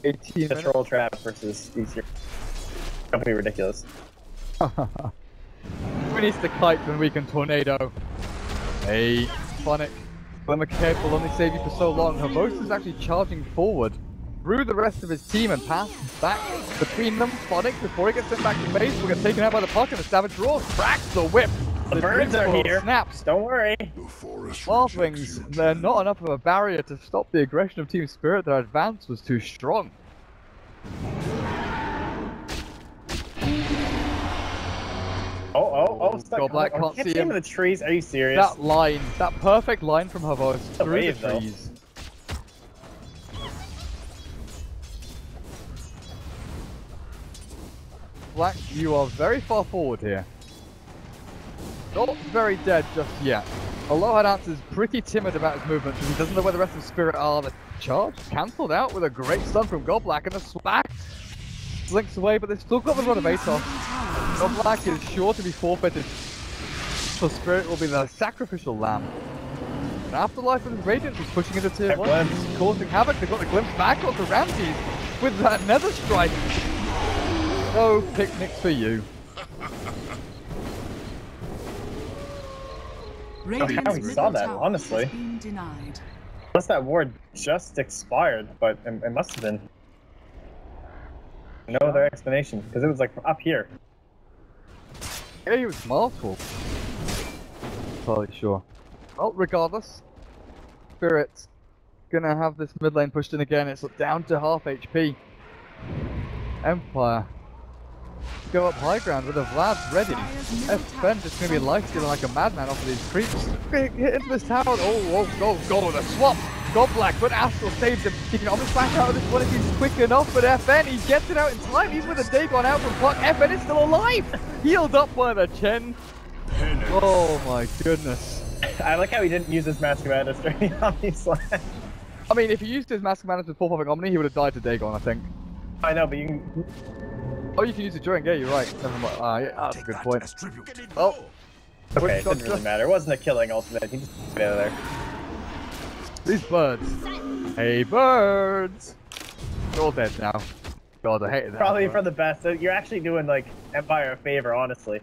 18 The minutes. troll trap versus these here. Company ridiculous. we need to kite when we can tornado. Hey, Phonic. Glimmer careful only save you for so long. Havos is actually charging forward through the rest of his team and pass back between them. Phonic, before he gets sent back to base, will get taken out by the pocket. and the Savage Roar cracks the whip. The birds are here. Snaps. Don't worry. The forest Wild rejects Wings, they're not enough of a barrier to stop the aggression of Team Spirit. Their advance was too strong. Oh, oh, oh, stuck. Godlike oh, can't see him in the trees. Are you serious? That line, that perfect line from Havos a through wave, the though. trees. Black, you are very far forward here. Not very dead just yet. Aloha Dance is pretty timid about his movements because he doesn't know where the rest of Spirit are. The charge cancelled out with a great stun from Goblak and a smack slinks away, but they've still got the Rod of Atos. Goblak is sure to be forfeited. So Spirit will be the sacrificial lamb. And Afterlife with his Radiance is pushing into tier That 1, glimpse. Causing havoc. They've got the glimpse back onto Ramzes with that Nether Strike. No picnics for you. Radiant's how he saw that, honestly. has. Unless that ward just expired, but it, it must have been. No other explanation, because it was like up here. Yeah, he was multiple. Totally sure. Well, regardless, Spirit's gonna have this mid lane pushed in again. It's down to half HP. Empire go up high ground with a Vlad ready. FN just gonna be life stealing like a madman off of these creeps. Hit into this tower. Oh, oh, oh, go the swap. Goblak, but Astral saved him. He can almost back out of this one if he's quick enough, but FN, he gets it out in time. He's with a Dagon out from Puck. FN is still alive. Healed up by the chin. Oh my goodness. I like how he didn't use his Mask of Madness during the Omni Slash. I mean, if he used his Mask of Madness with full popping Omni, he would have died to Dagon, I think. I know, but you can. Oh, you can use it during, yeah, you're right. Never mind. Ah, yeah, that's a good that point. as tribute. Oh, Okay, it didn't really matter. It wasn't a killing ultimate. He just got out of there. These birds. Hey, birds! They're all dead now. God, I hated that. Probably but- for the best. So You're actually doing like Empire a favor, honestly.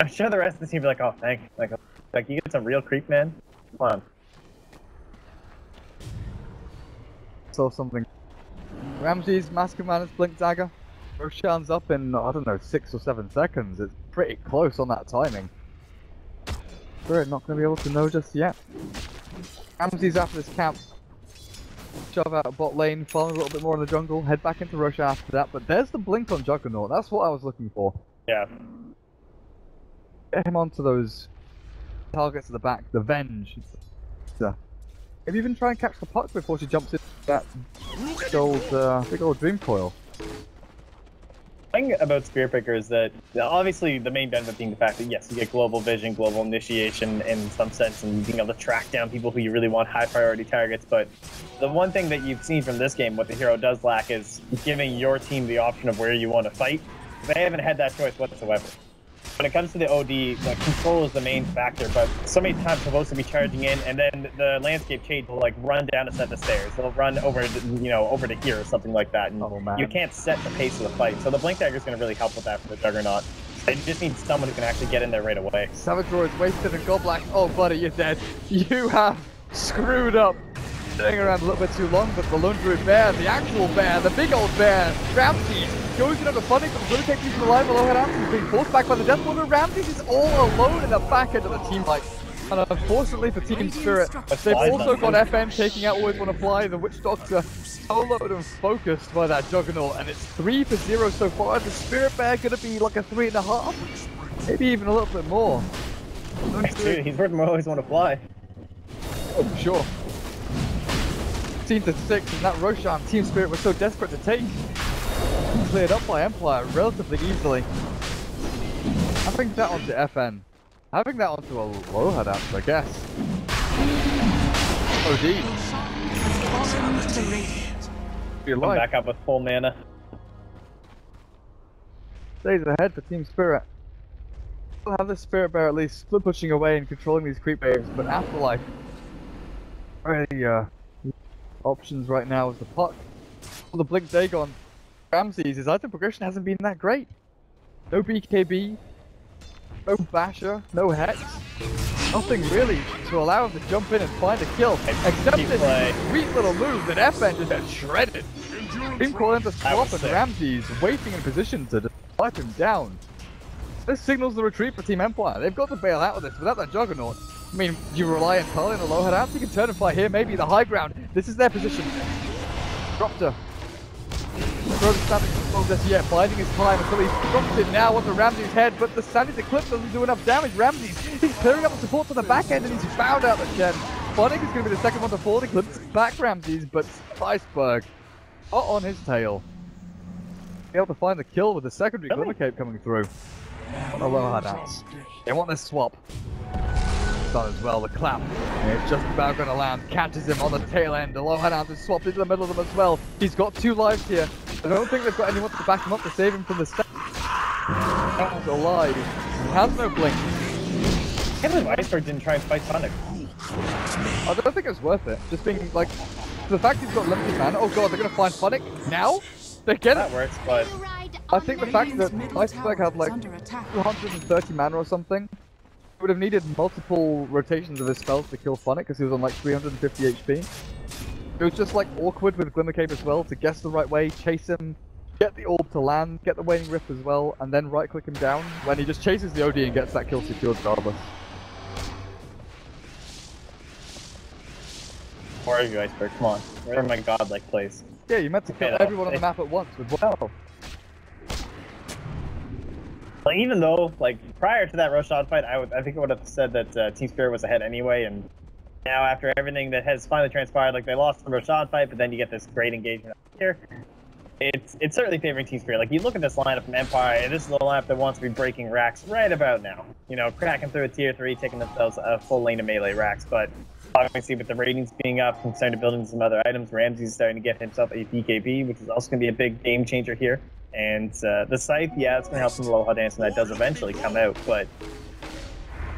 I'm sure the rest of the team be like, oh, thank, like, like you get some real creep, man. Come on. saw something. Ramzes, Mask of Madness, Blink Dagger. Roshan's up in, I don't know, six or seven seconds. It's pretty close on that timing. Spirit not going to be able to know just yet. Ramzes after this camp. Shove out bot lane, follow a little bit more in the jungle, head back into Rosh after that. But there's the blink on Juggernaut. That's what I was looking for. Yeah. Get him onto those targets at the back. The Venge. Have you even tried and catch the puck before she jumps into that big old, uh, big old dream coil. Thing about Spirit Breaker is that obviously the main benefit being the fact that yes, you get global vision, global initiation in some sense, and being able to track down people who you really want high priority targets. But the one thing that you've seen from this game, what the hero does lack, is giving your team the option of where you want to fight. They haven't had that choice whatsoever. When it comes to the OD, like, control is the main factor, but so many times supposed to be charging in, and then the landscape change will like run down a set of stairs. They'll run over, to, you know, over to here or something like that, and Oh, you can't set the pace of the fight. So the blink dagger is going to really help with that for the Juggernaut. They just need someone who can actually get in there right away. Savage Roar is wasted and Goblak. Oh, buddy, you're dead. You have screwed up. Staying around a little bit too long, but the Lone Druid Bear, the actual bear, the big old bear, Ramzes, goes in on the funding, but Blue takes him alive below Ramzes, being forced back by the Death Warder. Ramzes is all alone in the back end of the team fight. And unfortunately for Team Spirit, they've also got FM taking out Always Wanna Fly, the Witch Doctor, soloed and focused by that Juggernaut, and it's 3 for 0 so far. The Spirit Bear gonna be like a 3.5, maybe even a little bit more. Dude, he's worth more always want to fly. Oh, sure. 16 to 6, and that Roshan Team Spirit was so desperate to take. Cleared up by Empire relatively easily. Having that onto FN. Having that onto a low headout, I guess. OD. has fallen to the radiant. You're Come life. back up with full mana. Days ahead for Team Spirit. We'll have the Spirit Bear at least split pushing away and controlling these creep waves, but Afterlife. Really, uh, options right now is the puck. Well, the Blink Dagon. Ramzes, his item progression hasn't been that great. No BKB, no Basher, no Hex. Nothing really to allow him to jump in and find a kill. Except this sweet little move that FN just got shredded. Team call into That swap was and sick. Ramzes waiting in position to just wipe him down. This signals the retreat for Team Empire. They've got to bail out of this without that Juggernaut. I mean, do you rely entirely on the low head out? You can turn and fight here, maybe the high ground. This is their position. Dropped her. Throw the standing control just yet, biding his time until he drops it now onto Ramzes's head, but the Sanity's Eclipse doesn't do enough damage. Ramzes, he's clearing up the support to the back end and he's found out the Chen. Funnick is going to be the second one to fall. The eclipse back Ramzes, but Iceberg hot on his tail. Be able to find the kill with the secondary Really? Glimmer Cape coming through. Low hardouts. They want this swap. Done as well, the clap. It's just about going to land. Catches him on the tail end. Hardouts is swapped into the middle of them as well. He's got two lives here. I don't think they've got anyone to back him up to save him from the stack. He's alive. He has no blink. I can't believe Iceberg didn't try and fight Sonic. I don't think it's worth it. Just being like, the fact he's got limited mana. Oh god, they're gonna find Phonic now. They get That it. works, but I think the fact that Iceberg had like 230 mana or something. He would have needed multiple rotations of his spells to kill Phonic because he was on like 350 HP. It was just like awkward with Glimmer Cape as well to guess the right way, chase him, get the orb to land, get the Waning Rift as well, and then right click him down when he just chases the OD and gets that kill secured regardless. where are you, Iceberg? Come on. Where are my godlike plays? Yeah, you meant to Okay, kill though. everyone on the map at once with well. Like, even though, like, prior to that Roshan fight, I would, I think I would have said that uh, Team Spirit was ahead anyway, and now after everything that has finally transpired, like they lost the Roshan fight, but then you get this great engagement here. It's it's certainly favoring Team Spirit. Like you look at this lineup from Empire, and this is the lineup that wants to be breaking racks right about now. You know, cracking through a tier three, taking themselves a full lane of melee racks. But obviously, with the ratings being up and starting to build in some other items, Ramzes's starting to get himself a BKB, which is also going to be a big game changer here. And uh, the scythe, yeah, it's going to help some Aloha dance, and that does eventually come out. But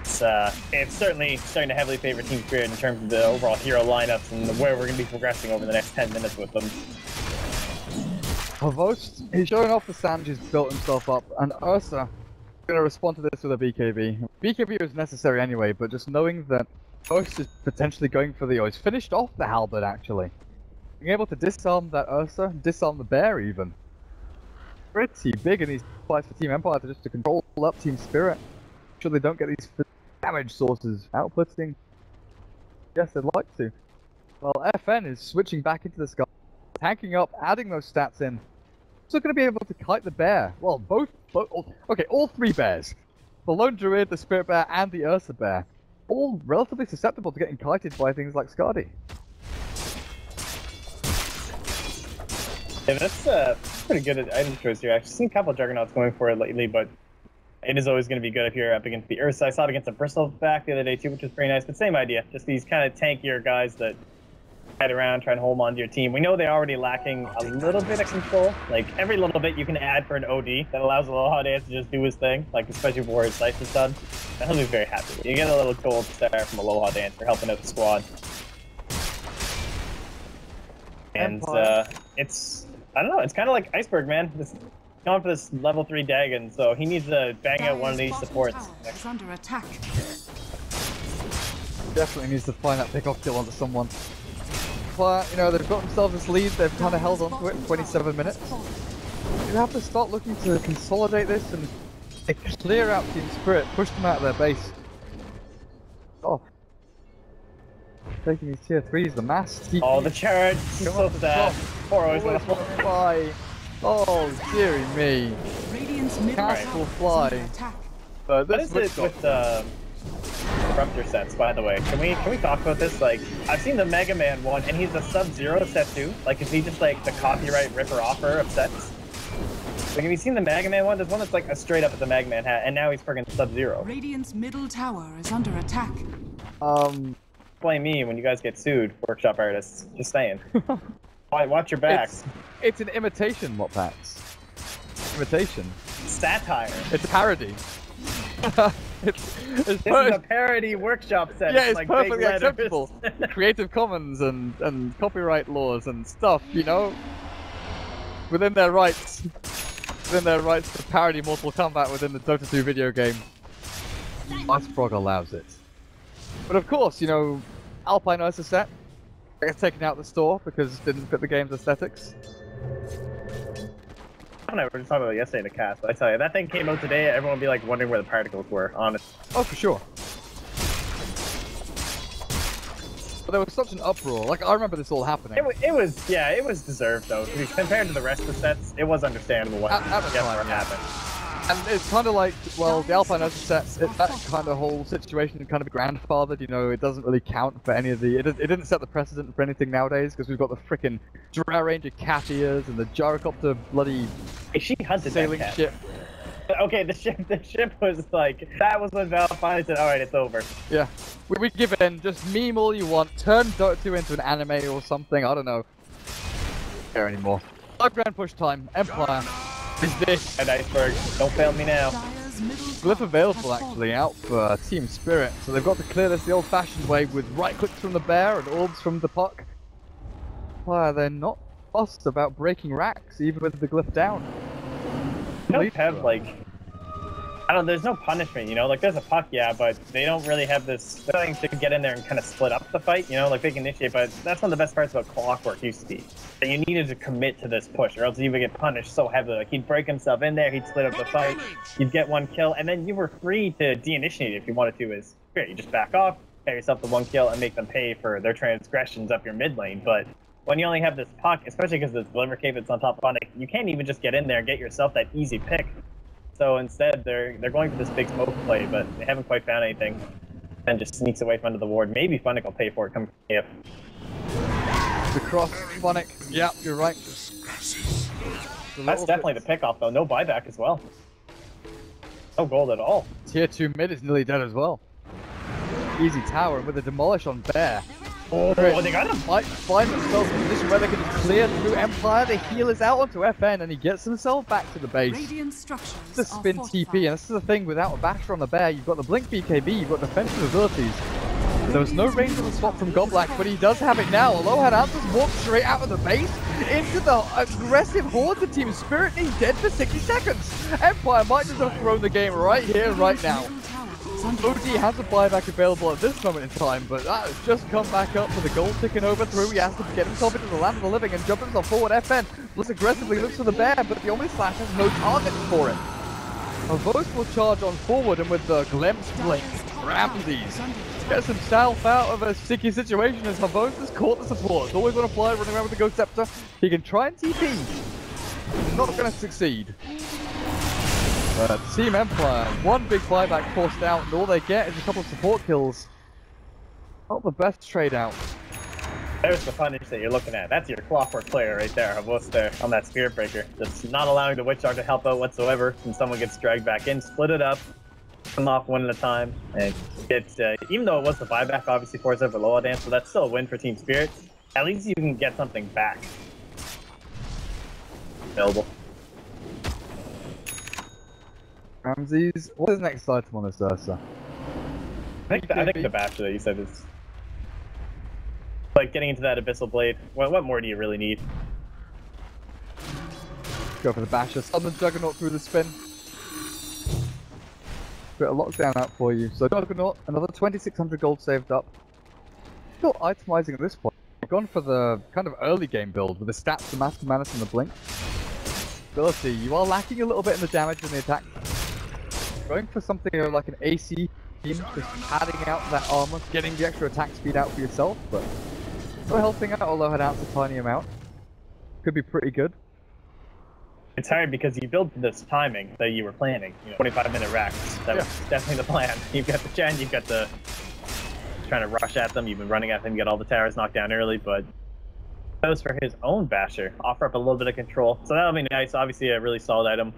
it's, uh, it's certainly starting to heavily favor Team Spirit in terms of the overall hero lineups and where we're going to be progressing over the next 10 minutes with them. Provost, he's showing off the Sange he's built himself up, and Ursa going to respond to this with a BKB. BKB is necessary anyway, but just knowing that Ghost is potentially going for the... He's finished off the Halberd, actually. Being able to disarm that Ursa, disarm the bear even. Pretty big in these fights for Team Empire to just to control up Team Spirit. Sure they don't get these damage sources outputting. Yes, they'd like to. Well, FN is switching back into the sky, tanking up, adding those stats in. So going to be able to kite the bear. Well, both, both. Okay, all three bears. The lone druid, the spirit bear, and the Ursa bear. All relatively susceptible to getting kited by things like Skadi. Yeah, that's uh, pretty good item choice here. I've seen a couple of Juggernauts going for it lately, but it is always going to be good if you're up against the Ursa. I saw it against a Bristleback the other day too, which was pretty nice. But same idea, just these kind of tankier guys that head around, try and hold on to your team. We know they're already lacking a little bit of control. Like every little bit you can add for an OD that allows Aloha Dance to just do his thing, like especially before his Slice is done. He'll be very happy. You get a little gold star from Aloha Dance for helping out the squad. And uh, it's I don't know, it's kind of like Iceberg, man. This going for this level three Dagon, so he needs to bang out one of these supports. bottom is under attack. Definitely needs to find that pick-off kill onto someone. But, you know, they've got themselves this lead, they've kind of held on to it bottom in 27 minutes. has. You have to start looking to consolidate this and and clear out Team Spirit, push them out of their base. Oh. Taking these tier 3s, the mass, Oh, the charge! Come so on, sad. stop. Poor always Always wanna fly. Oh, dearie me. Radiant's middle tower will is fly. under attack. Uh, What this is it Doctor- with uh, Disruptor sets, by the way? Can we can we talk about this? Like, I've seen the Mega Man one, and he's a Sub-Zero set too. Like, is he just like the copyright ripper offer of sets? Like, have you seen the Mega Man one? There's one that's like a straight up at the Mega Man hat, and now he's friggin' Sub-Zero. Radiant's middle tower is under attack. Um, Blame me when you guys get sued, workshop artists. Just saying. Why- Watch your backs. it's an imitation, Mopats. Imitation. Satire. It's a parody. it's, it's This per- is a parody workshop set. yeah, it's like perfectly acceptable. Creative Commons and, and copyright laws and stuff, you know? Within their rights. Within their rights to parody Mortal Kombat within the Dota 2 video game. Ice Frog allows it. But of course, you know, Alpine Ursa set taken out the store because it didn't fit the game's aesthetics. I don't know, we were just talking about yesterday in the cast, but I tell you, that thing came out today, everyone would be like wondering where the particles were, honest. Oh, for sure. But there was such an uproar. Like, I remember this all happening. It, it was, yeah, it was deserved though. To be- Compared to the rest of the sets, it was understandable what, At- at time, yeah. happened. And it's kind of like, well, the Alpine Ursa set, it, that kind of whole situation kind of grandfathered, you know, it doesn't really count for any of the, it, it didn't set the precedent for anything nowadays, because we've got the frickin' Drow Ranger cat ears and the Gyrocopter bloody Hey, she hunted sailing that cat. ship. Okay, the ship, the ship was like, that was when Val finally said, alright, it's over. Yeah. We, we give in, just meme all you want, turn Dota 2 into an anime or something, I don't know. Don't care anymore. Five grand push time, Empire. Is this? And Iceberg, don't fail me now. Glyph available actually out for uh, Team Spirit, so they've got to clear this the old-fashioned way with right clicks from the bear and orbs from the puck. Why are they're not fussed about breaking racks, even with the glyph down. They don't have like, I don't. There's no punishment, you know. Like there's a puck, yeah, but they don't really have this thing to get in there and kind of split up the fight, you know. Like they can initiate, but that's one of the best parts about Clockwork used to be that you needed to commit to this push, or else you would get punished so heavily. Like he'd break himself in there, he'd split up the fight, you'd get one kill, and then you were free to de-initiate if you wanted to. Is great, you just back off, get yourself the one kill, and make them pay for their transgressions up your mid lane, but. When you only have this puck, especially because the deliver cape that's on top of it, you can't even just get in there and get yourself that easy pick. So instead, they're they're going for this big smoke play, but they haven't quite found anything, and just sneaks away from under the ward. Maybe Funnick will pay for it. Come if The cross, Phonic. Yeah, you're right. That's definitely the bit- pickoff though. No buyback as well. No gold at all. Tier 2 mid is nearly dead as well. Easy tower, with a demolish on bear. Oh, Great. they got him. Find, find themselves in a position where they can just clear through Empire, the heal is out onto FN, and he gets himself back to the base. Radiant structures the spin. TP, and this is the thing without a basher on the bear, you've got the blink BKB, you've got defensive abilities. There was no range on the swap from Goblak, but he does have it now. Aloha Answers walks straight out of the base into the aggressive hordes of Team Spirit, and he's dead for 60 seconds. Empire might just have thrown the game right here, right now. OD has a buyback available at this moment in time, but that has just come back up with the goal ticking over through. He has to get himself into the land of the living and jump himself forward. FN looks aggressively, looks for the bear, but the Omni Slash has no target for it. Avos will charge on forward, and with the glimpse blink, Ramzes gets himself out of a sticky situation as Harbosa's caught the support. It's always on a fly, running around with the Ghost Scepter. He can try and TP. Not going to succeed. But Team Empire, one big buyback forced out, and all they get is a couple of support kills. Not the best trade out. There's the punish that you're looking at. That's your clockwork player right there, Havos there on that Spirit Breaker. Just not allowing the Witch to help out whatsoever. and someone gets dragged back in, split it up, come off one at a time, and get, uh, even though it was the buyback obviously for over Loa Dance, so that's still a win for Team Spirit. At least you can get something back. Available. Ramzes, what is the next item on this Ursa? I think, the, I think the Bachelor that you said is like getting into that Abyssal Blade. What, what more do you really need? Go for the basher. Summon Juggernaut through the spin. Bit of lockdown out for you. So Juggernaut, another 2600 gold saved up. Still itemizing at this point. I've gone for the kind of early game build with the stats, the Mask of Madness, and the Blink. Ability, you are lacking a little bit in the damage and the attack. Going for something you know, like an AC team, just padding out that armor, getting the extra attack speed out for yourself, but still helping out, although it adds a tiny amount. Could be pretty good. It's hard because you built this timing that you were planning. You know, 25 minute racks. That was definitely the plan. You've got the gen, you've got the trying to rush at them. You've been running at them, get all the towers knocked down early, but goes for his own basher, offer up a little bit of control. So that'll be nice. Obviously, a really solid item.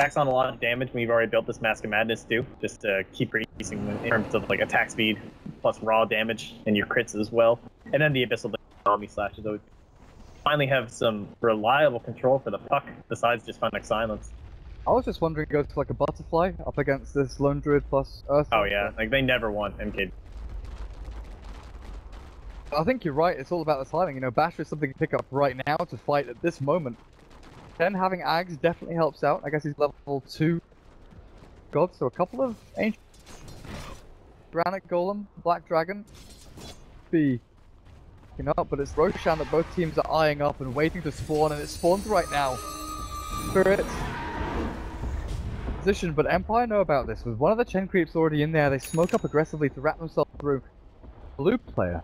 Packs on a lot of damage when you've already built this Mask of Madness too, just to keep increasing in terms of like attack speed plus raw damage and your crits as well. And then the Abyssal Zombie Slashes. So finally have some reliable control for the puck besides just Phonic Silence. I was just wondering, goes to like a butterfly up against this lone druid plus Earth. Oh yeah, like they never want MK. I think you're right. It's all about the timing. You know, Basher is something to pick up right now to fight at this moment. Then having Ags definitely helps out. I guess he's level two god, so a couple of ancient granite golem, black dragon, B. you know, but it's Roshan that both teams are eyeing up and waiting to spawn, and it spawns right now. Spirit position, but Empire know about this. With one of the Chen creeps already in there, they smoke up aggressively to wrap themselves through. Blue player,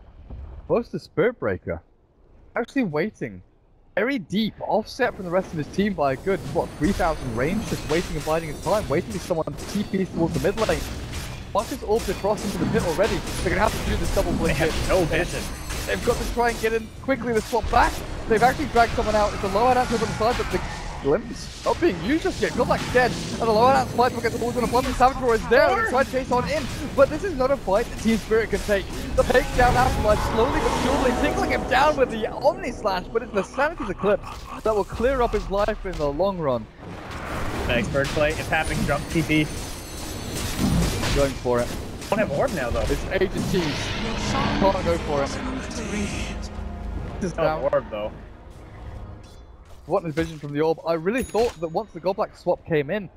close to Spirit Breaker, actually waiting very deep, offset from the rest of his team by a good, what, 3,000 range, just waiting and biding his time, waiting for someone to TP towards the mid lane. Is orbed across into the pit already, they're gonna have to do this double They blink hit. have no vision. They've got to try and get in quickly to swap back. They've actually dragged someone out. It's a low out on the side, but the glimpse not being used just yet. Godlike's dead. And the low out fight against the balls on a button. Savage is there. They're trying to chase on in. But this is not a fight that Team Spirit can take. The takedown afterlife slowly but surely tickling him down with the Omni Slash, but it's the Sanity's Eclipse that will clear up his life in the long run. Nice bird play. It's happening. Jump TP. Going for it. I Don't have orb now though. It's Agent Cheese. Can't go for it. This is No down. orb though. What a vision from the orb. I really thought that once the Goblak swap came in,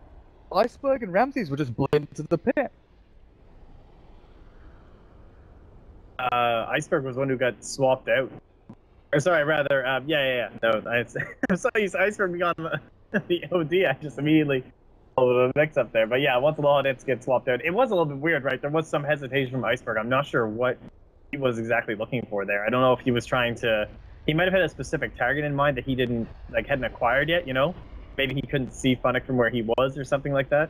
Iceberg and Ramzes would just blend into the pit. Uh, Iceberg was one who got swapped out. Or sorry, rather, um, yeah, yeah, yeah. No, I, I saw you Iceberg be on the OD. I just immediately little mix up there. But yeah, once the law didn't get swapped out, it was a little bit weird, right? There was some hesitation from Iceberg. I'm not sure what he was exactly looking for there. I don't know if he was trying to. He might have had a specific target in mind that he didn't like hadn't acquired yet. You know, maybe he couldn't see Funnick from where he was or something like that.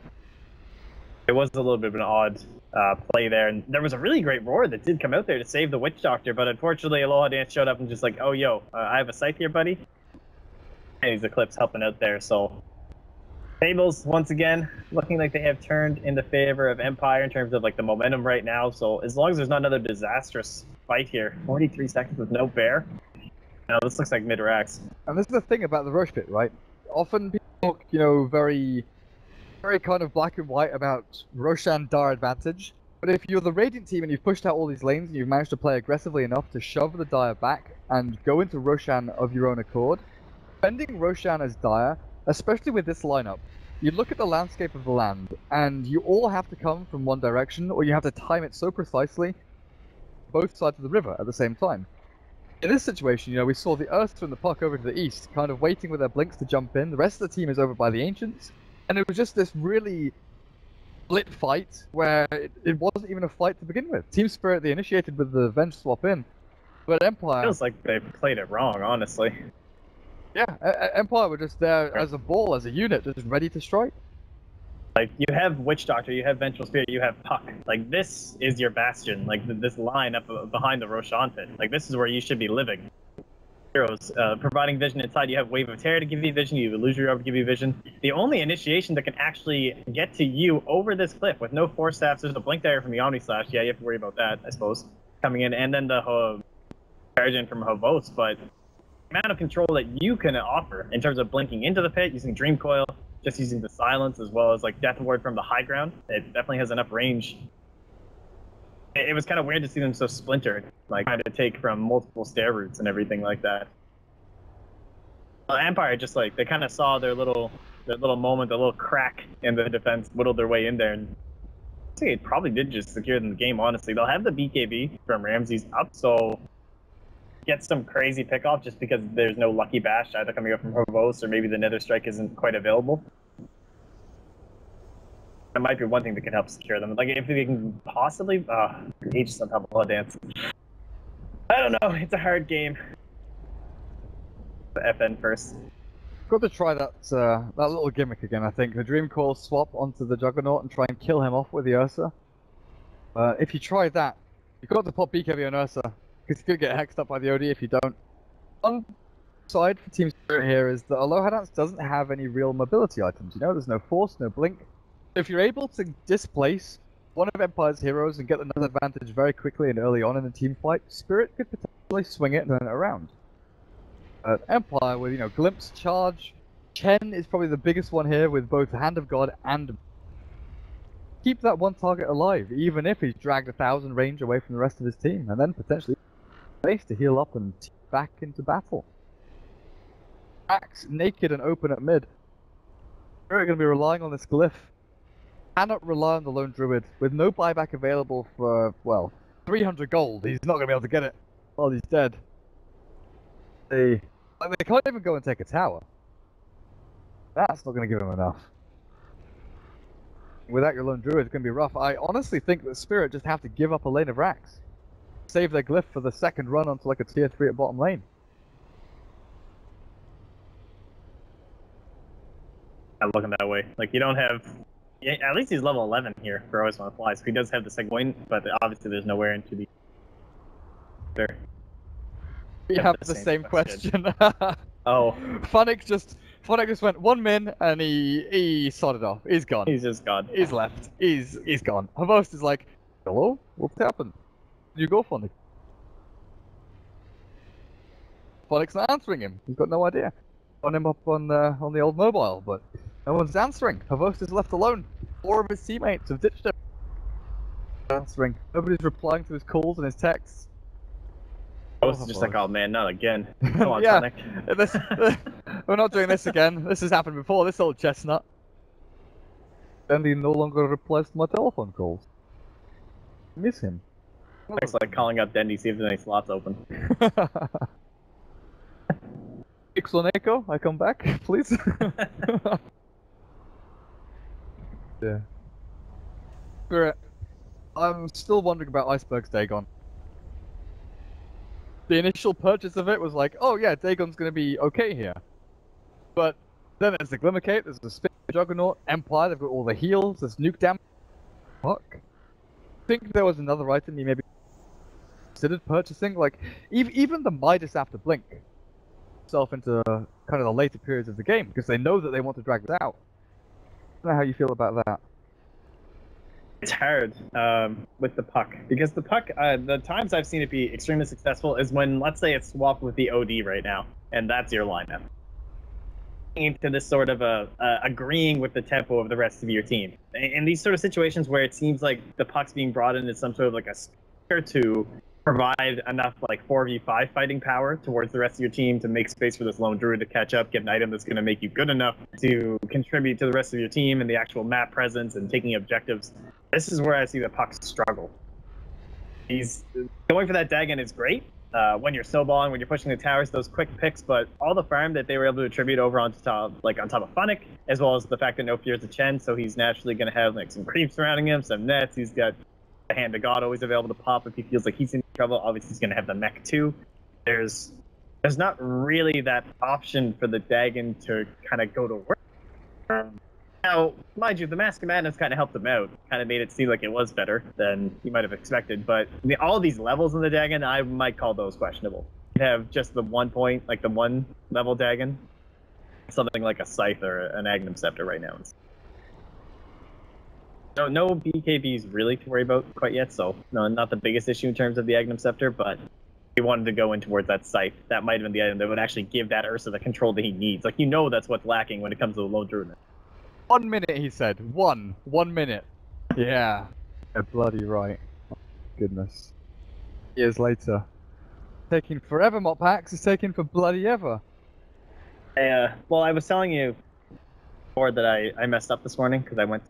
It was a little bit of an odd uh, play there, and there was a really great roar that did come out there to save the Witch Doctor, but unfortunately, Aloha Dance showed up and just like, oh yo, uh, I have a scythe here, buddy. And he's Eclipse helping out there, so Tables once again looking like they have turned in the favor of Empire in terms of like the momentum right now. So as long as there's not another disastrous fight here, 43 seconds with no bear. Now this looks like mid racks. And this is the thing about the Rosh pit, right? Often people talk, you know, very, very kind of black and white about Roshan Dar advantage. But if you're the Radiant team and you've pushed out all these lanes and you've managed to play aggressively enough to shove the Dire back and go into Roshan of your own accord, spending Roshan as Dire, especially with this lineup, you look at the landscape of the land and you all have to come from one direction or you have to time it so precisely both sides of the river at the same time. In this situation, you know, we saw the Earth and the Puck over to the east, kind of waiting with their blinks to jump in. The rest of the team is over by the Ancients, and it was just this really split fight where it, it wasn't even a fight to begin with. Team Spirit they initiated with the Venge swap in, but Empire, Feels like they played it wrong, honestly. yeah, Empire were just there as a ball, as a unit, just ready to strike. Like you have Witch Doctor, you have Vengeful Spirit, you have Puck. Like this is your bastion. Like th- this line up uh, behind the Roshan pit. Like this is where you should be living. Heroes uh, providing vision inside. You have Wave of Terror to give you vision. You have Illusory Orb to give you vision. The only initiation that can actually get to you over this cliff with no force staffs. There's a blink dagger from the Omni Slash. Yeah, you have to worry about that, I suppose, coming in, and then the Paragon from Havos. But amount of control that you can offer in terms of blinking into the pit using Dream Coil, just using the silence as well as like Death Ward from the high ground. It definitely has enough range. It, it was kind of weird to see them so splintered, like trying to take from multiple stair routes and everything like that. Well, Empire just like they kind of saw their little their little moment, the little crack in the defense, whittled their way in there, and I think it probably did just secure them the game. Honestly, they'll have the BKB from Ramzes up, so get some crazy pickoff just because there's no lucky bash either coming up from Havos or maybe the Nether Strike isn't quite available. That might be one thing that can help secure them. Like if they can possibly, uh, Aegis on top of Blood Dance. I don't know. It's a hard game. The FN first. Got to try that uh, that little gimmick again. I think the Dream Coil swap onto the Juggernaut and try and kill him off with the Ursa. Uh, if you try that, you've got to pop BKB on Ursa because you're gonna get hexed up by the OD if you don't. One side for Team Spirit here is that Aloha Dance doesn't have any real mobility items. You know, there's no force, no blink. If you're able to displace one of Empire's heroes and get another advantage very quickly and early on in the team fight, Spirit could potentially swing it and turn it around. Uh, Empire with you know glimpse charge. Chen is probably the biggest one here with both Hand of God and keep that one target alive, even if he's dragged a thousand range away from the rest of his team, and then potentially space to heal up and back into battle. Axe naked and open at mid. We're going to be relying on this glyph. Cannot rely on the lone druid with no buyback available for well 300 gold. He's not going to be able to get it while he's dead. They like, they can't even go and take a tower. That's not going to give him enough. Without your lone druid, it's going to be rough. I honestly think that Spirit just have to give up a lane of racks. Save their glyph for the second run onto like a tier 3 at bottom lane. Not looking that way. Like you don't have. Yeah, at least he's level 11 here for always want to fly, so he does have the Segway, but obviously there's nowhere into the. There. We Yeah, have the the same same question. question. Oh, Funnick just Funnick just went one min and he he sodded off. He's gone. he's just gone. He's left. He's he's gone. Her host is like, hello, what's happened? You go, Phonic. Phonic's not answering him. He's got no idea. On him up on uh, on the old mobile, but no one's answering. Host is left alone. Four of his teammates have ditched him. Answering. Nobody's replying to his calls and his texts. I was just like, oh man, not again. Come on, Yeah. Sonic. This, we're not doing this again. This has happened before. This old chestnut. Then he no longer replies to my telephone calls. Miss him. It's like calling up Dendi, see if there's any slots open. Ixoneco, I come back, please. yeah. Spirit, I'm still wondering about Iceberg's Dagon. The initial purchase of it was like, oh yeah, Dagon's gonna be okay here. But then there's the Glimmercape, there's the Spin Juggernaut, Empire, they've got all the heals, there's nuke damage. Fuck. I think there was another item you maybe considered purchasing, like even even the Midas after Blink itself into kind of the later periods of the game because they know that they want to drag this out. I don't know how you feel about that. It's hard um, with the puck because the puck, uh, the times I've seen it be extremely successful is when, let's say, it's swapped with the OD right now, and that's your lineup. Into this sort of a agreeing with the tempo of the rest of your team. In, these sort of situations where it seems like the puck's being brought in as some sort of like a spear to provide enough like 4v5 fighting power towards the rest of your team to make space for this lone druid to catch up, get an item that's going to make you good enough to contribute to the rest of your team and the actual map presence and taking objectives. This is where I see the puck struggle. He's going for that Dagon is great, uh, when you're snowballing, when you're pushing the towers, those quick picks. But all the farm that they were able to attribute over on top, like on top of Funnick, as well as the fact that no fear is a Chen, so he's naturally going to have like some creeps surrounding him, some nets. He's got hand of God always available to pop if he feels like he's in trouble. Obviously, he's going to have the mech too. There's there's not really that option for the Dagon to kind of go to work. Now, mind you, the Mask of Madness kind of helped him out. Kind of made it seem like it was better than you might have expected. But the, all these levels in the Dagon, I might call those questionable. You have just the one point, like the one level Dagon, something like a Scythe or an Aghanim's Scepter right now. No, no BKBs really to worry about quite yet. So, no, not the biggest issue in terms of the Aghanim's Scepter, but he wanted to go in towards that scythe. That might have been the item that would actually give that Ursa the control that he needs. Like you know that's what's lacking when it comes to the lone druid. One minute, he said. One. One minute. Yeah. You're bloody right. Goodness. Years later. Taking forever, Mop Packs is taking for bloody ever. I, uh, well, I was telling you before that I, I messed up this morning because I went to our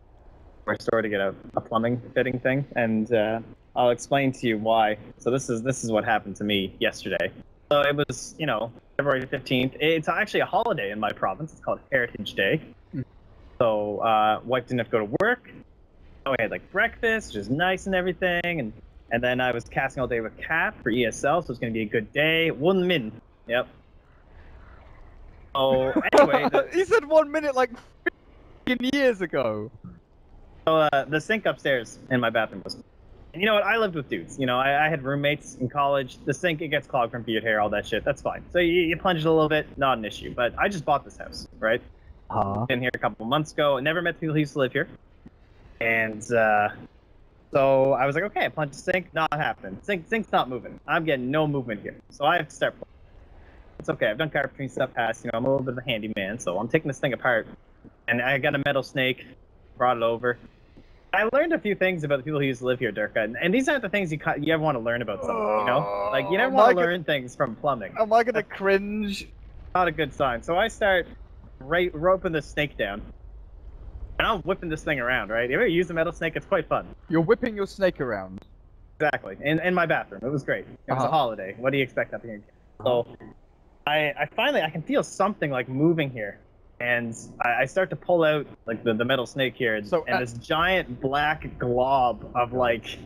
store to get a, a plumbing fitting thing, and uh, I'll explain to you why. So this is this is what happened to me yesterday. So it was, you know, February 15th. It's actually a holiday in my province. It's called Heritage Day. So uh, wife didn't have to go to work. So I had like breakfast, which is nice and everything, and and then I was casting all day with Cap for ESL, so it's gonna be a good day. One min. Yep. Oh, anyway, the, he said one minute like years ago. So, uh, the sink upstairs in my bathroom was. And you know what? I lived with dudes. You know, I, I had roommates in college. The sink it gets clogged from beard hair, all that shit. That's fine. So you, you plunge it a little bit, not an issue. But I just bought this house, right? Huh? been here a couple months ago. Never met the people who used to live here. And uh, so I was like, okay, I plunged the sink, not happening. Sink, sink's not moving. I'm getting no movement here. So I have to start. It's okay. I've done carpentry stuff past. You know, I'm a little bit of a handyman, so I'm taking this thing apart. And I got a metal snake, brought it over. I learned a few things about the people who used to live here, Durka, and, and these aren't the things you you ever want to learn about something. You know, like you never want to learn things from plumbing. Am I gonna cringe? not a good sign. So I start ra- roping the snake down, and I'm whipping this thing around. Right? You ever use a metal snake? It's quite fun. You're whipping your snake around. Exactly. In in my bathroom, it was great. It was Uh-huh. a holiday. What do you expect up here? So, I I finally I can feel something like moving here, and I, I start to pull out like the, the metal snake here, and, So, and uh, this giant black glob of like.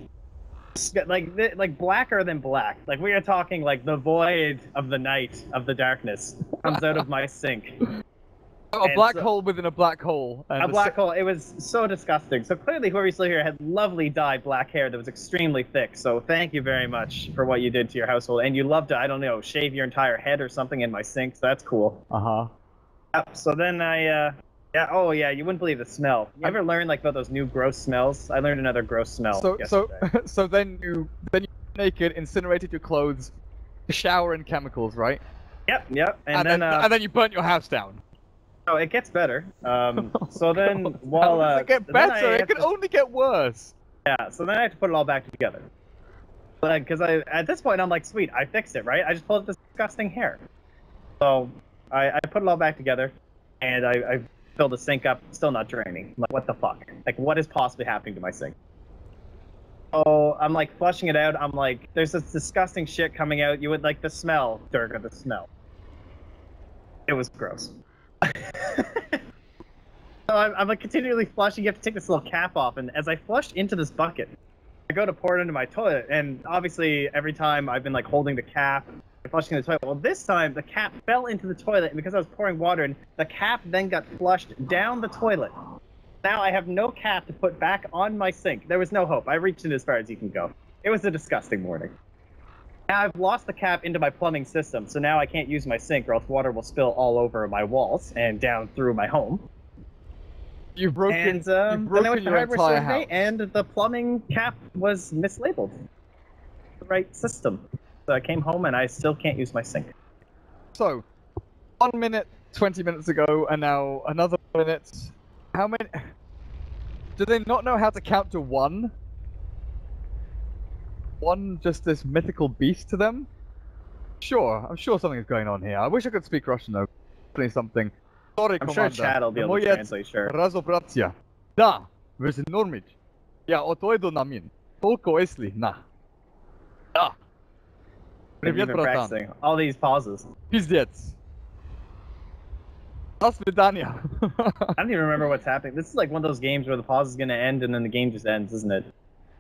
Like th- like blacker than black. Like we are talking like the void of the night of the darkness comes out of my sink. A And black so- hole within a black hole. And a black hole. It was so disgusting. So clearly, whoever used to here had lovely dyed black hair that was extremely thick. So thank you very much for what you did to your household. And you love to, I don't know, shave your entire head or something in my sink. So that's cool. Uh-huh. Yep. So then I, uh, yeah, oh yeah, you wouldn't believe the smell. You ever learn like about those new gross smells? I learned another gross smell. So so yesterday. so then you then you naked, incinerated your clothes, shower in chemicals, right? Yep, yep. And, And, then, then uh, and then you burnt your house down. oh, it gets better. Um, so then while uh, it get better? It can to- only get worse. Yeah, so then I have to put it all back together. Because I at this point I'm like, sweet, I fixed it, right? I just pulled up this disgusting hair. So I, I put it all back together, and I, I filled the sink up, still not draining. I'm like, what the fuck? Like, what is possibly happening to my sink? Oh, I'm like flushing it out. I'm like, there's this disgusting shit coming out. You would like the smell, Durga, the smell. It was gross. so I'm, I'm like continually flushing. You have to take this little cap off, and as I flush into this bucket, I go to pour it into my toilet, and obviously every time I've been like holding the cap, flushing the toilet. Well, this time the cap fell into the toilet, and because I was pouring water, and the cap then got flushed down the toilet. Now I have no cap to put back on my sink. There was no hope. I reached it as far as you can go. It was a disgusting morning. Now I've lost the cap into my plumbing system, so now I can't use my sink, or else water will spill all over my walls and down through my home. You've broken, and um, you've then I went to your hardware store entire today, house. and the plumbing cap was mislabeled. The right system. So I came home and I still can't use my sink. So, one minute, 20 minutes ago, and now another minute. How many. Do they not know how to count to one? One, just this mythical beast to them? Sure, I'm sure something is going on here. I wish I could speak Russian though. Definitely something. Sorry, I'm sure Commander. Chad will be able to Moje translate, sure. Разобраться. Да, вы же нормич. Я отойду на мин. Только если на. Да. You've Привет, been братан. practicing all these pauses. Пиздец. До свидания. I don't even remember what's happening. This is like one of those games where the pause is gonna end and then the game just ends, isn't it?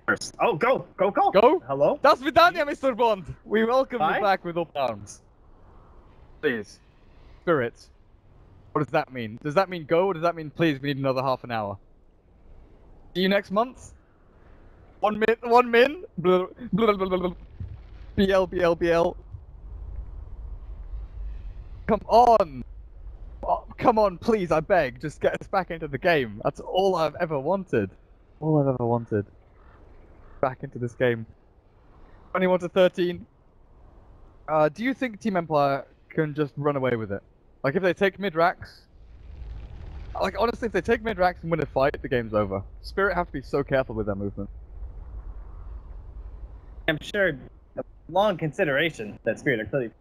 First. Oh, go, go, go, Go. Hello. До свидания, Mr. Bond. We welcome Bye. you back with open arms. Please. Spirit. What does that mean? Does that mean go or does that mean please we need another half an hour? See you next month? One min, one min? Blah, blah, blah, blah, blah. BL, BL, BL. Come on! Oh, come on, please, I beg. Just get us back into the game. That's all I've ever wanted. All I've ever wanted. Back into this game. 21 to 13. Uh, do you think Team Empire can just run away with it? Like, if they take mid racks. Like, honestly, if they take mid racks and win a fight, the game's over. Spirit have to be so careful with their movement. I'm sure long consideration that Spirit clearly.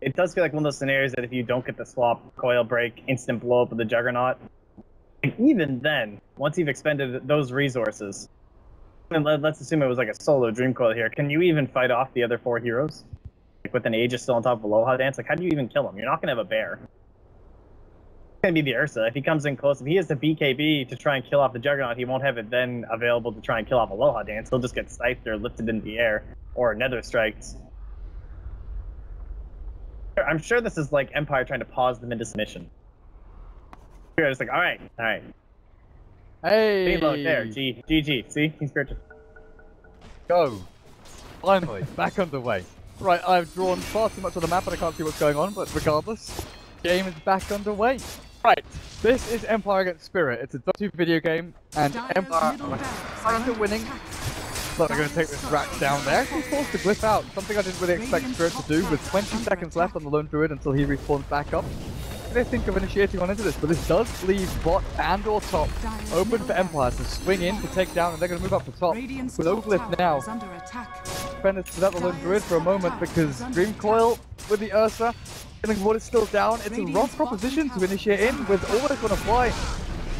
It does feel like one of those scenarios that if you don't get the swap, coil break, instant blow up of the Juggernaut, and even then, once you've expended those resources, and let, us assume it was like a solo Dream Coil here, can you even fight off the other four heroes? Like with an Aegis still on top of Alohadance, like how do you even kill them? You're not gonna have a bear. It's gonna be the Ursa. If he comes in close, if he has the BKB to try and kill off the Juggernaut, he won't have it then available to try and kill off Alohadance. He'll just get scythed or lifted into the air or Nether Strikes. I'm sure this is like Empire trying to pause them into submission. You're just like, all right, all right, Hey! reload there, G, GG. See, He's Spirit. just- Go! Finally, back underway. Right, I've drawn far too much on the map and I can't see what's going on, but regardless, game is back underway. Right, this is Empire Against Spirit. It's a Dota 2 video game, and Dire's Empire are barracks trying are to under winning. But they're going to take this rack down. They actually forced to glyph out, something I didn't really expect Spirit to do, with 20 seconds left on the Lone Druid until he respawns back up. They think of initiating on into this? But this does leave bot and or top open for Empire to swing in to take down, and they're going to move up to top. With Oglyph now, is under attack. Bennett without the Lone Druid for a moment because Dream Coil with the Ursa, killing what is still down. It's a rough proposition to initiate in with almost on a fly.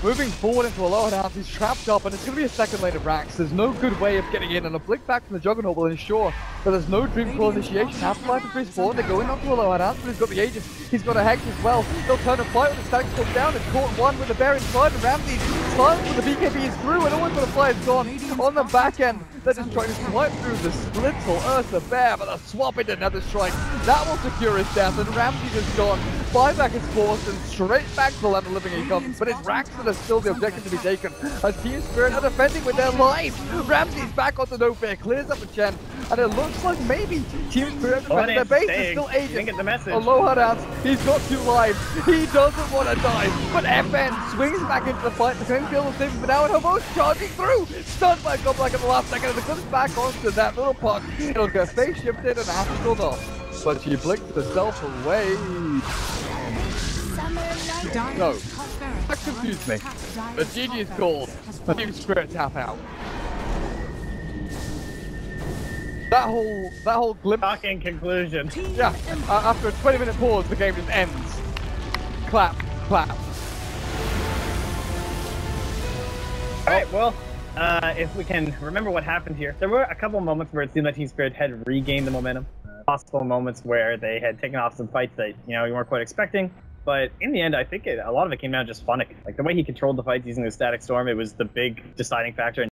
Moving forward into a lower down, he's trapped up and it's going to be a second lane of racks. There's no good way of getting in and a blink back from the Juggernaut will ensure that there's no Dream Coil initiation. Half-Life is respawn, they go in onto a lower down, but he's got the Aegis, he's got a Hex as well. They'll turn a fight with the static come down and caught one with the bear inside and Ramzes silence with the BKB is through and always going to fly is gone. On the back end, they're just trying to swipe through the Splitzel, Ursa, Bear, but they're swapping another strike. That will secure his death, and Ramzes is gone. Buyback is forced, and straight back to the land of living he. But it's racks that are still the objective to be taken. As Team Spirit are defending with their lives. Ramzes' back onto no fair, clears up the Chen, and it looks like maybe Team Spirit Oh, their Dan's base. Is still You didn't Aegis. get the message. Aloha dance. He's got two lives. He doesn't want to die. But FN swings back into the fight. The Flame Field is saving for now, and Hobos charging through. Stunned by Goblak at the last second, it comes back onto that little puck. It'll get phase shifted and after off. But she blinked herself away. No. That confused me. The Dire's GG is called. has The fallen. Team Spirit tap out. That whole that whole glimpse. Shocking conclusion. Yeah. Uh, after a 20 minute pause, the game just ends. Clap, clap. All right, well, uh, if we can remember what happened here, there were a couple moments where it seemed like Team Spirit had regained the momentum. Uh, possible moments where they had taken off some fights that you know you weren't quite expecting. But in the end, I think it, a lot of it came down to just Funn1k. Like the way he controlled the fights using the static storm, it was the big deciding factor.